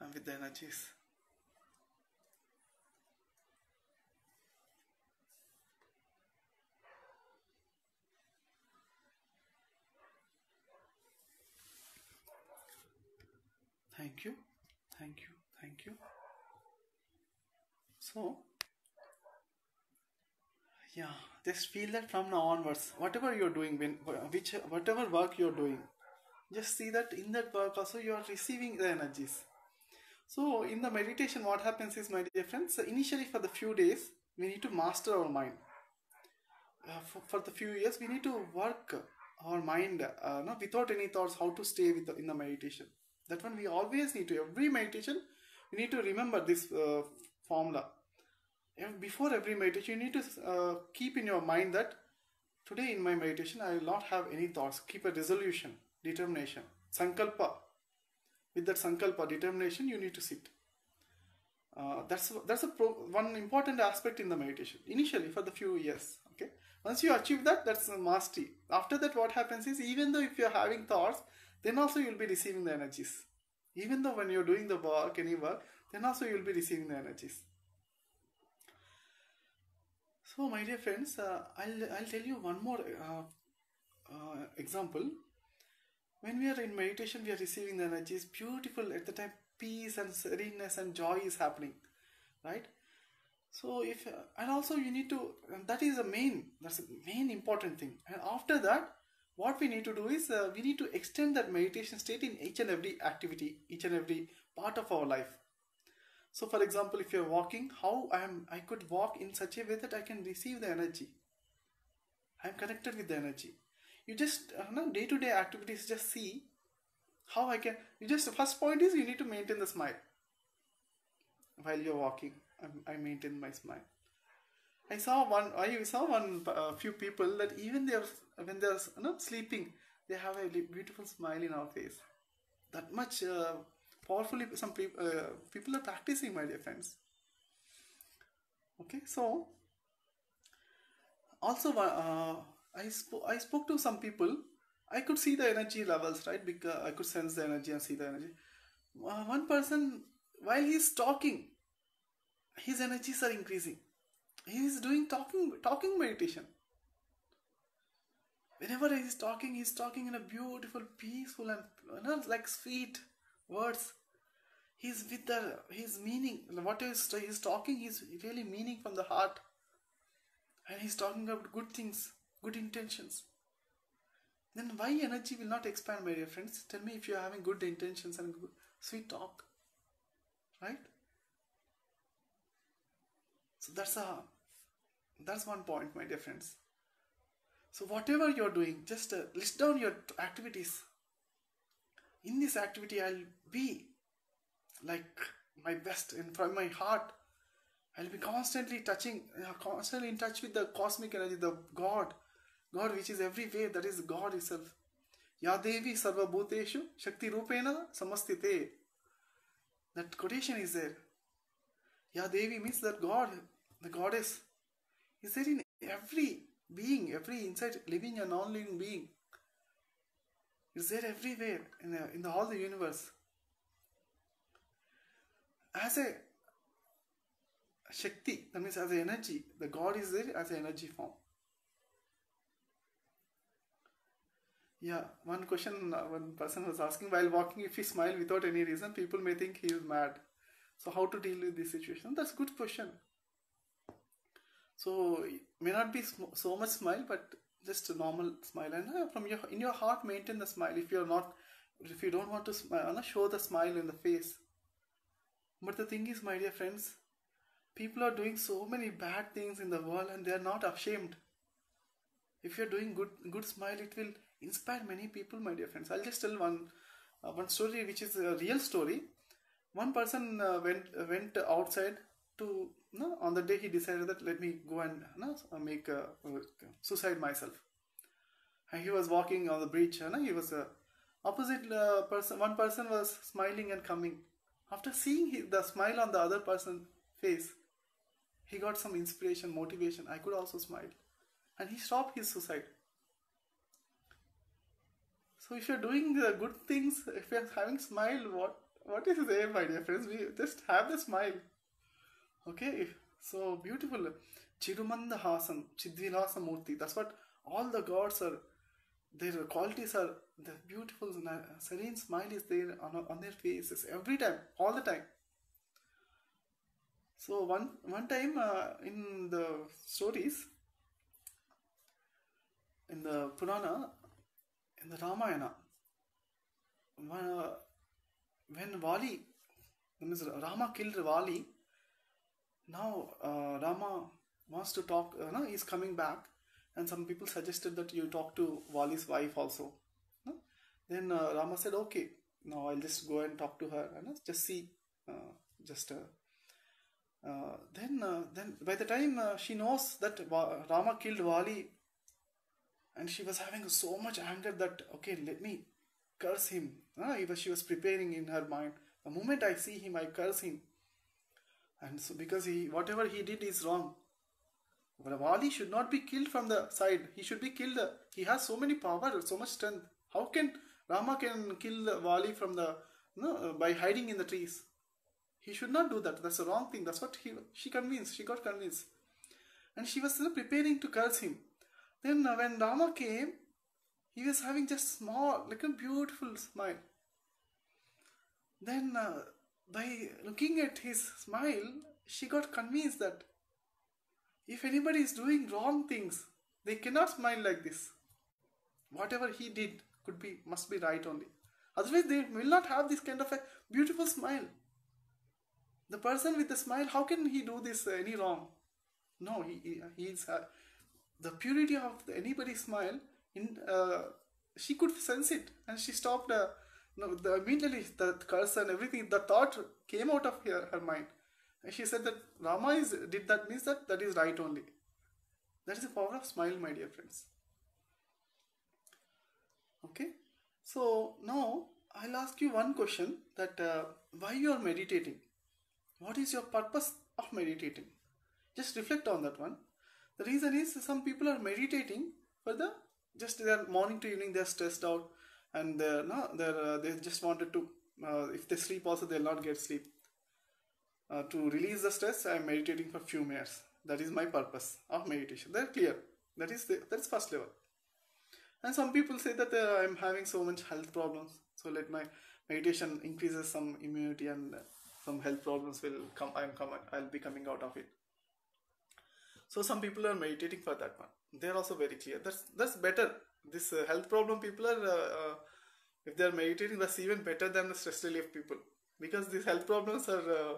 I'm with the energies. Thank you. Thank you. Thank you. So, yeah just feel that from now onwards whatever you're doing when which whatever work you're doing just see that in that work also you are receiving the energies so in the meditation what happens is my dear friends so initially for the few days we need to master our mind uh, for, for the few years we need to work our mind uh, no, without any thoughts how to stay with the, in the meditation that one we always need to every meditation we need to remember this uh, formula before every meditation, you need to uh, keep in your mind that today in my meditation, I will not have any thoughts. Keep a resolution, determination, sankalpa. With that sankalpa, determination, you need to sit. Uh, that's that's a pro, one important aspect in the meditation. Initially, for the few years, okay. Once you achieve that, that's a mastery. After that, what happens is even though if you're having thoughts, then also you'll be receiving the energies. Even though when you're doing the work, any work, then also you'll be receiving the energies. So, my dear friends, uh, I'll, I'll tell you one more uh, uh, example. When we are in meditation, we are receiving the energies. Beautiful. At the time, peace and sereneness and joy is happening, right? So, if and also you need to. that is the main. That's the main important thing. And after that, what we need to do is uh, we need to extend that meditation state in each and every activity, each and every part of our life. So, for example, if you're walking, how I am, I could walk in such a way that I can receive the energy. I am connected with the energy. You just uh, day to day activities. Just see how I can. You just first point is you need to maintain the smile while you're walking. I, I maintain my smile. I saw one. I saw one uh, few people that even they're when they're not sleeping, they have a beautiful smile in our face. That much uh, powerfully, some people uh, people are practicing, my dear friends. Okay, so also uh, I spoke I spoke to some people. I could see the energy levels, right? Because I could sense the energy and see the energy. Uh, one person, while he's talking, his energies are increasing he is doing talking talking meditation. Whenever he is talking he's talking in a beautiful peaceful and you know, like sweet words. He's with the his meaning what is he's talking he's really meaning from the heart. And he's talking about good things good intentions. Then why energy will not expand my dear friends? Tell me if you're having good intentions and good, sweet talk. Right? So that's a that's one point, my dear friends. So, whatever you're doing, just uh, list down your activities. In this activity, I'll be like my best and from my heart. I'll be constantly touching, uh, constantly in touch with the cosmic energy, the God, God which is everywhere, that is God Himself. Ya Devi Sarva Bhuteshu Shakti Rupena Samsthita. That quotation is there. Ya Devi means that God, the goddess, is there in every being, every inside living and non-living being. Is there everywhere in, the, in the, all the universe. As a Shakti, that means as an energy, the God is there as an energy form. Yeah, one question uh, one person was asking while walking, if he smile without any reason, people may think he is mad. So, how to deal with this situation? That's a good question. So it may not be so much smile, but just a normal smile, and uh, from your in your heart maintain the smile. If you're not, if you don't want to smile, show the smile in the face. But the thing is, my dear friends, people are doing so many bad things in the world, and they are not ashamed. If you're doing good, good smile, it will inspire many people, my dear friends. I'll just tell one, uh, one story, which is a real story. One person uh, went went outside to no, on the day he decided that let me go and no, make a, uh, suicide myself. And he was walking on the bridge. No, he was a uh, opposite uh, person. One person was smiling and coming. After seeing he, the smile on the other person's face, he got some inspiration, motivation. I could also smile, and he stopped his suicide. So if you're doing the good things, if you're having smile, what what is there, my dear friends? We just have the smile. Okay, so beautiful. Chirumanda Hasam, Chidvilasa Murti. That's what all the gods are. Their qualities are the beautiful, serene smile is there on, on their faces every time, all the time. So one one time uh, in the stories, in the Purana, in the Ramayana, when, uh, when Vali, means Rama killed Vali, now uh, Rama wants to talk, uh, no, he's coming back, and some people suggested that you talk to Vali's wife also. No? Then uh, Rama said, okay, now I'll just go and talk to her and just see, uh, just. Uh, uh, then, then by the time she knows that Rama killed Vali, and she was having so much anger that okay, let me curse him. Ah, she was preparing in her mind. The moment I see him, I curse him and so because he whatever he did is wrong. Vali should not be killed from the side. He should be killed. He has so many power so much strength. How can Rama can kill Vali from the no by hiding in the trees? He should not do that. That's the wrong thing. That's what he she convinced. She got convinced. And she was preparing to curse him. Then uh, when Rama came, he was having just small, like a beautiful smile. Then uh, by looking at his smile, she got convinced that if anybody is doing wrong things, they cannot smile like this. Whatever he did could be must be right only. Otherwise, they will not have this kind of a beautiful smile. The person with the smile, how can he do this uh, any wrong? No, he, he he's uh, the purity of anybody's smile. In uh, she could sense it, and she stopped. No, the, immediately the curse and everything, the thought came out of her, her mind. And she said that Rama is did that means that that is right only. That is the power of smile, my dear friends. Okay, so now I'll ask you one question: that uh, why you are meditating? What is your purpose of meditating? Just reflect on that one. The reason is some people are meditating for the just their morning to evening they're stressed out and they're no they're uh, they just wanted to uh, if they sleep also they'll not get sleep. Uh, to release the stress, I'm meditating for few minutes. That is my purpose of meditation. They're clear. That is the, that's first level. And some people say that uh, I'm having so much health problems, so let my meditation increases some immunity and uh, some health problems will come. I'm coming. I'll be coming out of it. So some people are meditating for that one. They're also very clear. That's that's better. This uh, health problem people are uh, uh, if they're meditating, that's even better than the stress relief people because these health problems are uh,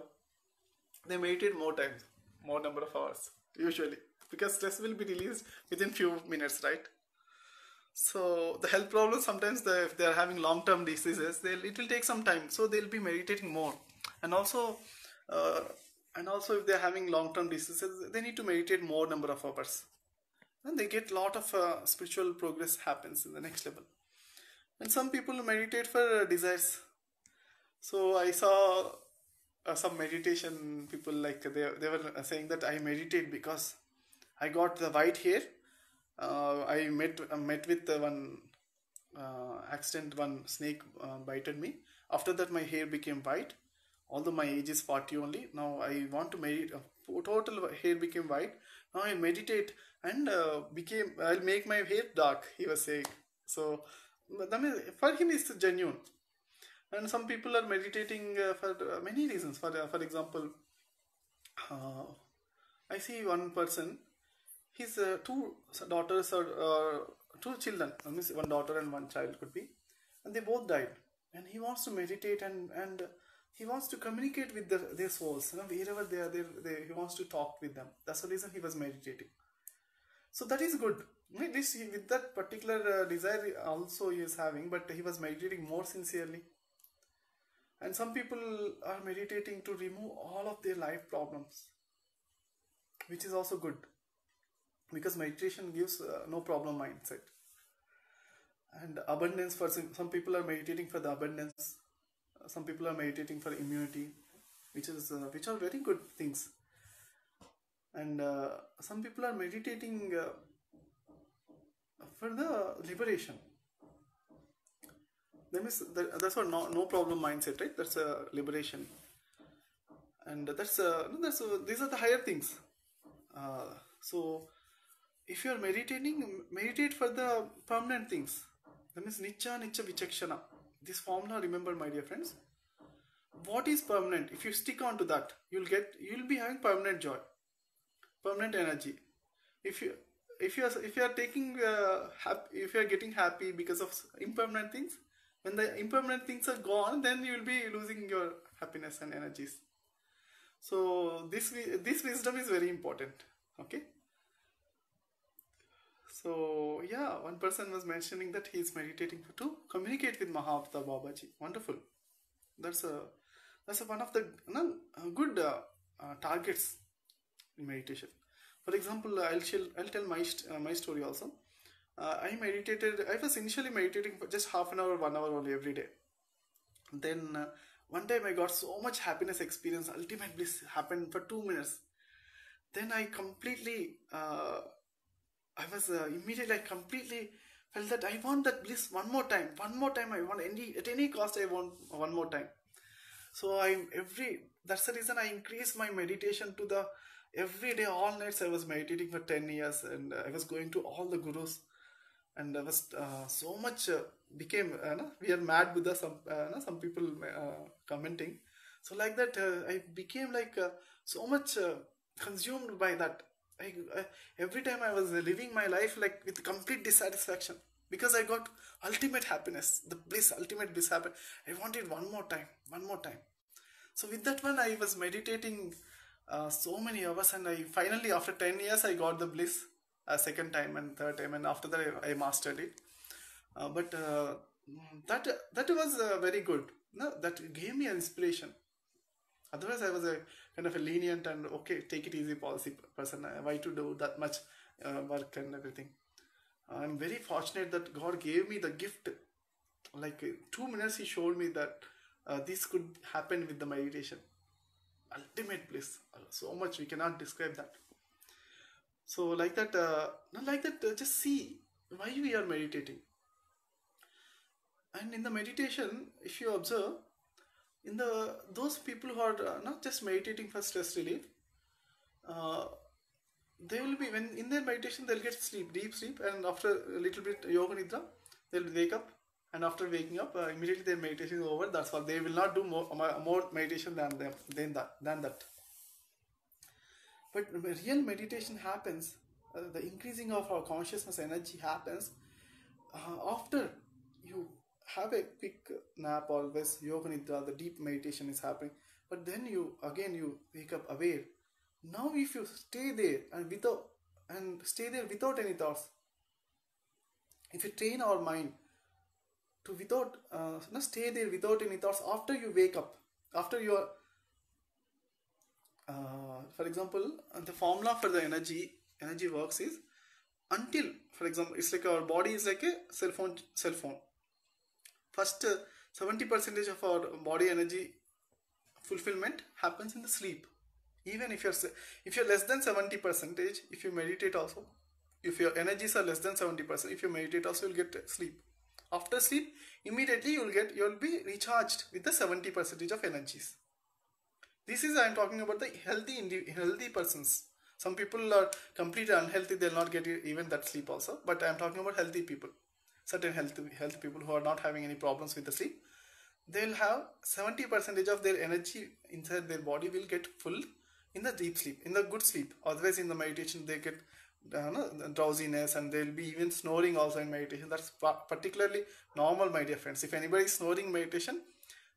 they meditate more times, more number of hours usually because stress will be released within few minutes, right? So the health problems sometimes the, if they are having long term diseases, they'll, it will take some time. So they'll be meditating more, and also. Uh, and also if they're having long-term diseases they need to meditate more number of hours and they get a lot of uh, spiritual progress happens in the next level. And some people meditate for uh, desires. So i saw uh, some meditation people like they, they were saying that i meditate because i got the white hair. Uh, i met uh, met with one uh, accident one snake bited me. After that my hair became white. Although my age is 40 only now i want to meditate uh, total hair became white i meditate. And uh, became i'll make my hair dark he was saying. So that means for him it's genuine. And some people are meditating uh, for uh, many reasons. For uh, for example uh, i see one person. His two daughters or two children. Means one daughter and one child could be. And they both died. And he wants to meditate and and he wants to communicate with the, their souls. You know, wherever they are they, he wants to talk with them. That's the reason he was meditating. So that is good. At least he, with that particular uh, desire also he is having but he was meditating more sincerely. And some people are meditating to remove all of their life problems which is also good. Because meditation gives uh, no problem mindset. And abundance for some, some people are meditating for the abundance some people are meditating for immunity which is uh, which are very good things. And uh, some people are meditating uh, for the liberation. That means that, that's what no, no problem mindset right? That's a liberation. And that's uh, that's uh, these are the higher things. Uh, so if you are meditating meditate for the permanent things. That means nicha nicha vichakshana this formula remember my dear friends what is permanent? If you stick on to that you'll get you'll be having permanent joy permanent energy. If you if you are if you are taking uh, happy, if you are getting happy because of impermanent things when the impermanent things are gone then you will be losing your happiness and energies. So this this wisdom is very important okay so yeah, one person was mentioning that he is meditating to communicate with Mahavatar Babaji. Wonderful. That's a that's a, one of the no, good uh, uh, targets in meditation. For example, I'll tell, I'll tell my uh, my story also. Uh, I meditated. I was initially meditating for just half an hour, one hour only every day. Then uh, one time I got so much happiness experience. Ultimate bliss happened for two minutes. Then I completely uh, I was uh, immediately, I completely felt that I want that bliss one more time, one more time. I want any at any cost. I want one more time. So I every that's the reason I increase my meditation to the every day, all nights, I was meditating for 10 years and I was going to all the gurus and I was uh, so much uh, became uh, no, we are mad with the some uh, no, some people uh, commenting so like that uh, I became like uh, so much uh, consumed by that I, I, every time I was living my life like with complete dissatisfaction. Because I got ultimate happiness. The bliss ultimate bliss happened. I wanted one more time one more time. So with that one I was meditating uh, so many hours and I finally after 10 years I got the bliss a second time and third time and after that I, I mastered it. Uh, but uh, that that was uh, very good. No, that gave me inspiration otherwise I was a kind of a lenient and okay take it easy policy person. Uh, why to do that much uh, work and everything? I'm very fortunate that God gave me the gift. Like uh, two minutes he showed me that this could happen with the meditation. Ultimate bliss. So much we cannot describe that. So like that, uh, not like that, uh, just see why we are meditating. And in the meditation, if you observe, in the those people who are uh, not just meditating for stress relief, uh, they will be when in their meditation they'll get sleep, deep sleep, and after a little bit yoga nidra, they'll wake up, and after waking up, uh, immediately their meditation is over. That's all. They will not do more more meditation than them than that than that. But real meditation happens, uh, the increasing of our consciousness energy happens uh, after you have a quick nap always yoga nidra the deep meditation is happening. But then you again you wake up aware. Now if you stay there and without and stay there without any thoughts if you train our mind to without uh, stay there without any thoughts after you wake up after you are uh, for example the formula for the energy energy works is until for example it's like our body is like a cell phone cell phone first uh, 70 percentage of our body energy fulfillment happens in the sleep even if you're if you're less than 70 percentage if you meditate also if your energies are less than 70 percent if you meditate also you'll get sleep after sleep immediately you'll get you'll be recharged with the 70 percentage of energies this is I am talking about the healthy healthy persons. Some people are completely unhealthy; they'll not get even that sleep also. But I am talking about healthy people, certain healthy healthy people who are not having any problems with the sleep. They'll have seventy percentage of their energy inside their body will get full in the deep sleep, in the good sleep. Otherwise, in the meditation, they get uh, drowsiness and they'll be even snoring also in meditation. That's particularly normal, my dear friends. If anybody is snoring meditation,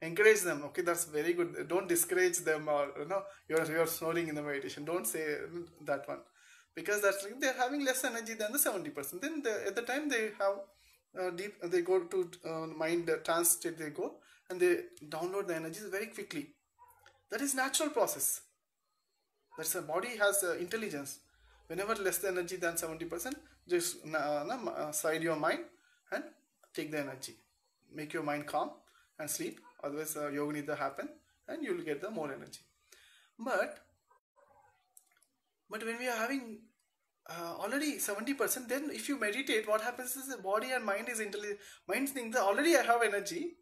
encourage them okay that's very good don't discourage them or you know you're you're snoring in the meditation don't say that one because that's they're having less energy than the 70% then the, at the time they have uh, deep they go to uh, mind uh, trance state they go and they download the energies very quickly. That is natural process. That's a body has uh, intelligence. Whenever less the energy than 70% just uh, side your mind and take the energy. Make your mind calm and sleep. Otherwise uh, yoga nidra happen and you will get the more energy. But but when we are having uh, already 70% then if you meditate what happens is the body and mind is intelligent mind thinks that already i have energy.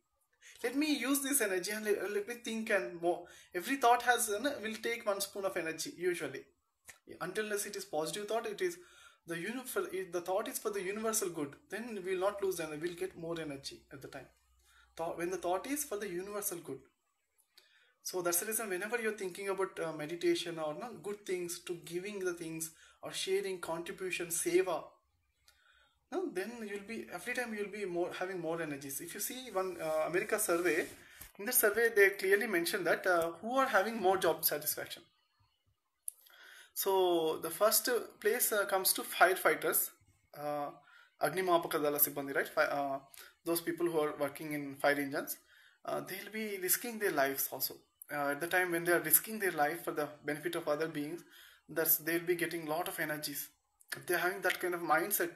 Let me use this energy and let, let me think and more. Every thought has uh, will take one spoon of energy usually. Until unless it is positive thought it is the universal the thought is for the universal good then we will not lose energy we'll get more energy at the time. Thought, when the thought is for the universal good. So that's the reason whenever you're thinking about uh, meditation or no, good things to giving the things or sharing contribution, seva, then you'll be every time you'll be more having more energies. If you see one uh, America survey, in the survey they clearly mentioned that uh, who are having more job satisfaction. So the first place uh, comes to firefighters, uh, Agnimapaka Dala Sibbandi, right? Uh, those people who are working in fire engines, uh, they'll be risking their lives also. Uh, at the time when they are risking their life for the benefit of other beings, that's they'll be getting a lot of energies. If they're having that kind of mindset,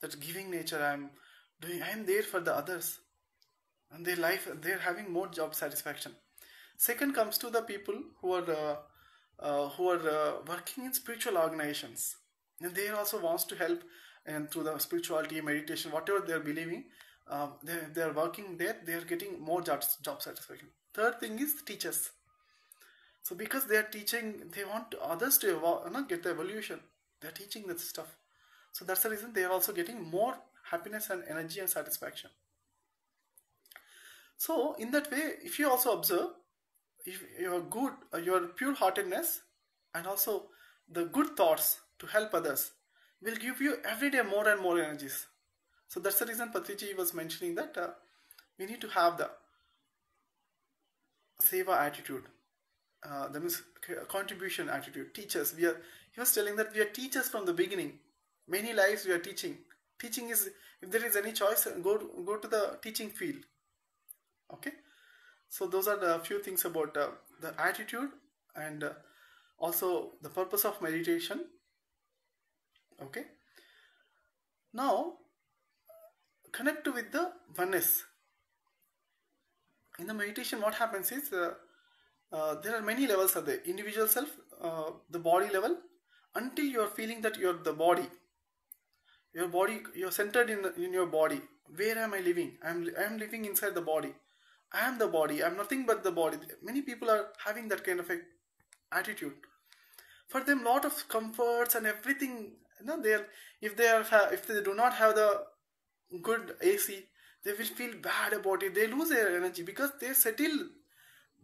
that giving nature, I'm doing, I'm there for the others, and their life, they're having more job satisfaction. Second comes to the people who are uh, uh, who are uh, working in spiritual organizations, and they also wants to help and through the spirituality, meditation, whatever they're believing, uh, they, they are working there, they are getting more job, job satisfaction. Third thing is teachers. So because they are teaching, they want others to evolve, you know, get the evolution. They are teaching that stuff. So that's the reason they are also getting more happiness and energy and satisfaction. So in that way, if you also observe, if your good, uh, your pure heartedness, and also the good thoughts to help others will give you every day more and more energies. So that's the reason Patriji was mentioning that uh, we need to have the seva attitude. Uh, that means contribution attitude. Teachers, we are. He was telling that we are teachers from the beginning. Many lives we are teaching. Teaching is, if there is any choice, go go to the teaching field. Okay. So those are the few things about uh, the attitude and uh, also the purpose of meditation. Okay. Now connect with the oneness. In the meditation, what happens is uh, uh, there are many levels of the individual self, uh, the body level, until you are feeling that you're the body. Your body, you're centered in in your body. Where am I living? I'm I'm living inside the body. I am the body. I'm nothing but the body. Many people are having that kind of a attitude. For them, lot of comforts and everything. You know, they are if they are if they do not have the good AC, they will feel bad about it. They lose their energy because they settle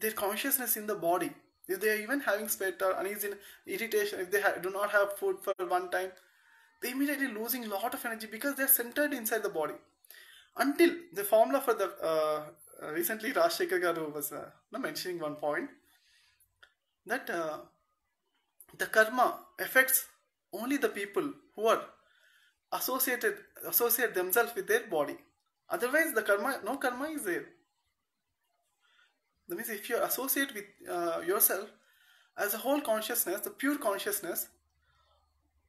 their consciousness in the body. If they are even having sweat or uneasy irritation, if they ha- do not have food for one time, they immediately losing a lot of energy because they are centered inside the body. Until the formula for the uh, recently Rajshekhar Garu was uh, mentioning one point that uh, the karma affects only the people who are associated associate themselves with their body otherwise the karma no karma is there that means if you associate with uh, yourself as a whole consciousness the pure consciousness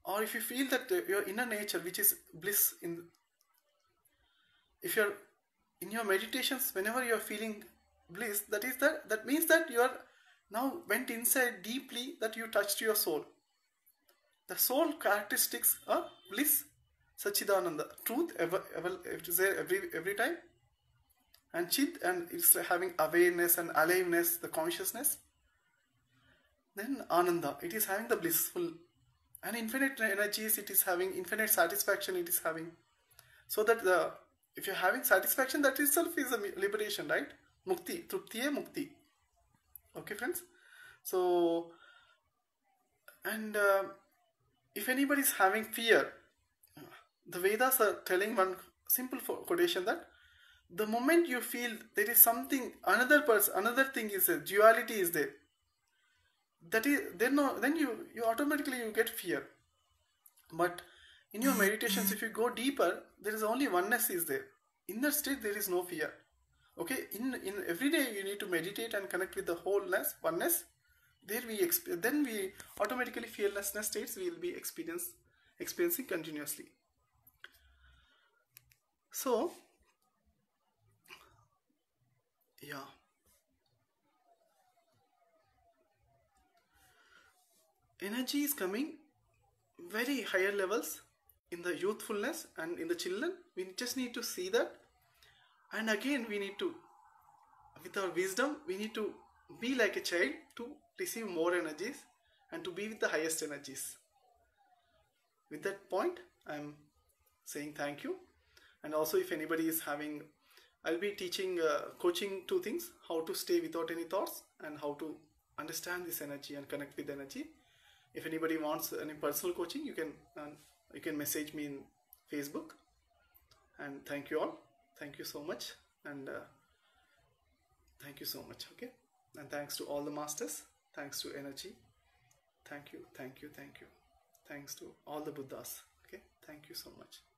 or if you feel that your inner nature which is bliss in if you're in your meditations whenever you're feeling bliss that is that that means that you are now went inside deeply that you touched your soul. The soul characteristics are bliss sachidananda truth ever, ever every every time and chit and it's having awareness and aliveness the consciousness then ananda it is having the blissful and infinite energies it is having infinite satisfaction it is having so that the if you're having satisfaction, that itself is a liberation, right? Mukti, truptiye mukti. Okay, friends? So, and uh, if anybody is having fear, the Vedas are telling one simple quotation that the moment you feel there is something, another person, another thing is there, duality is there, that is then no, then you you automatically you get fear. But in your meditations, if you go deeper, there is only oneness is there. In that state, there is no fear. Okay, in in every day you need to meditate and connect with the wholeness, oneness. There we exp- then we automatically fearlessness states we will be experience experiencing continuously. So, yeah. Energy is coming. Very higher levels in the youthfulness and in the children. We just need to see that. And again we need to with our wisdom we need to be like a child to receive more energies and to be with the highest energies. With that point i'm saying thank you. And also if anybody is having i'll be teaching uh, coaching two things how to stay without any thoughts and how to understand this energy and connect with energy if anybody wants any personal coaching you can uh, you can message me in Facebook. And thank you all. Thank you so much. And uh, thank you so much. Okay. And thanks to all the masters. Thanks to energy. Thank you. Thank you. Thank you. Thanks to all the Buddhas. Okay. Thank you so much.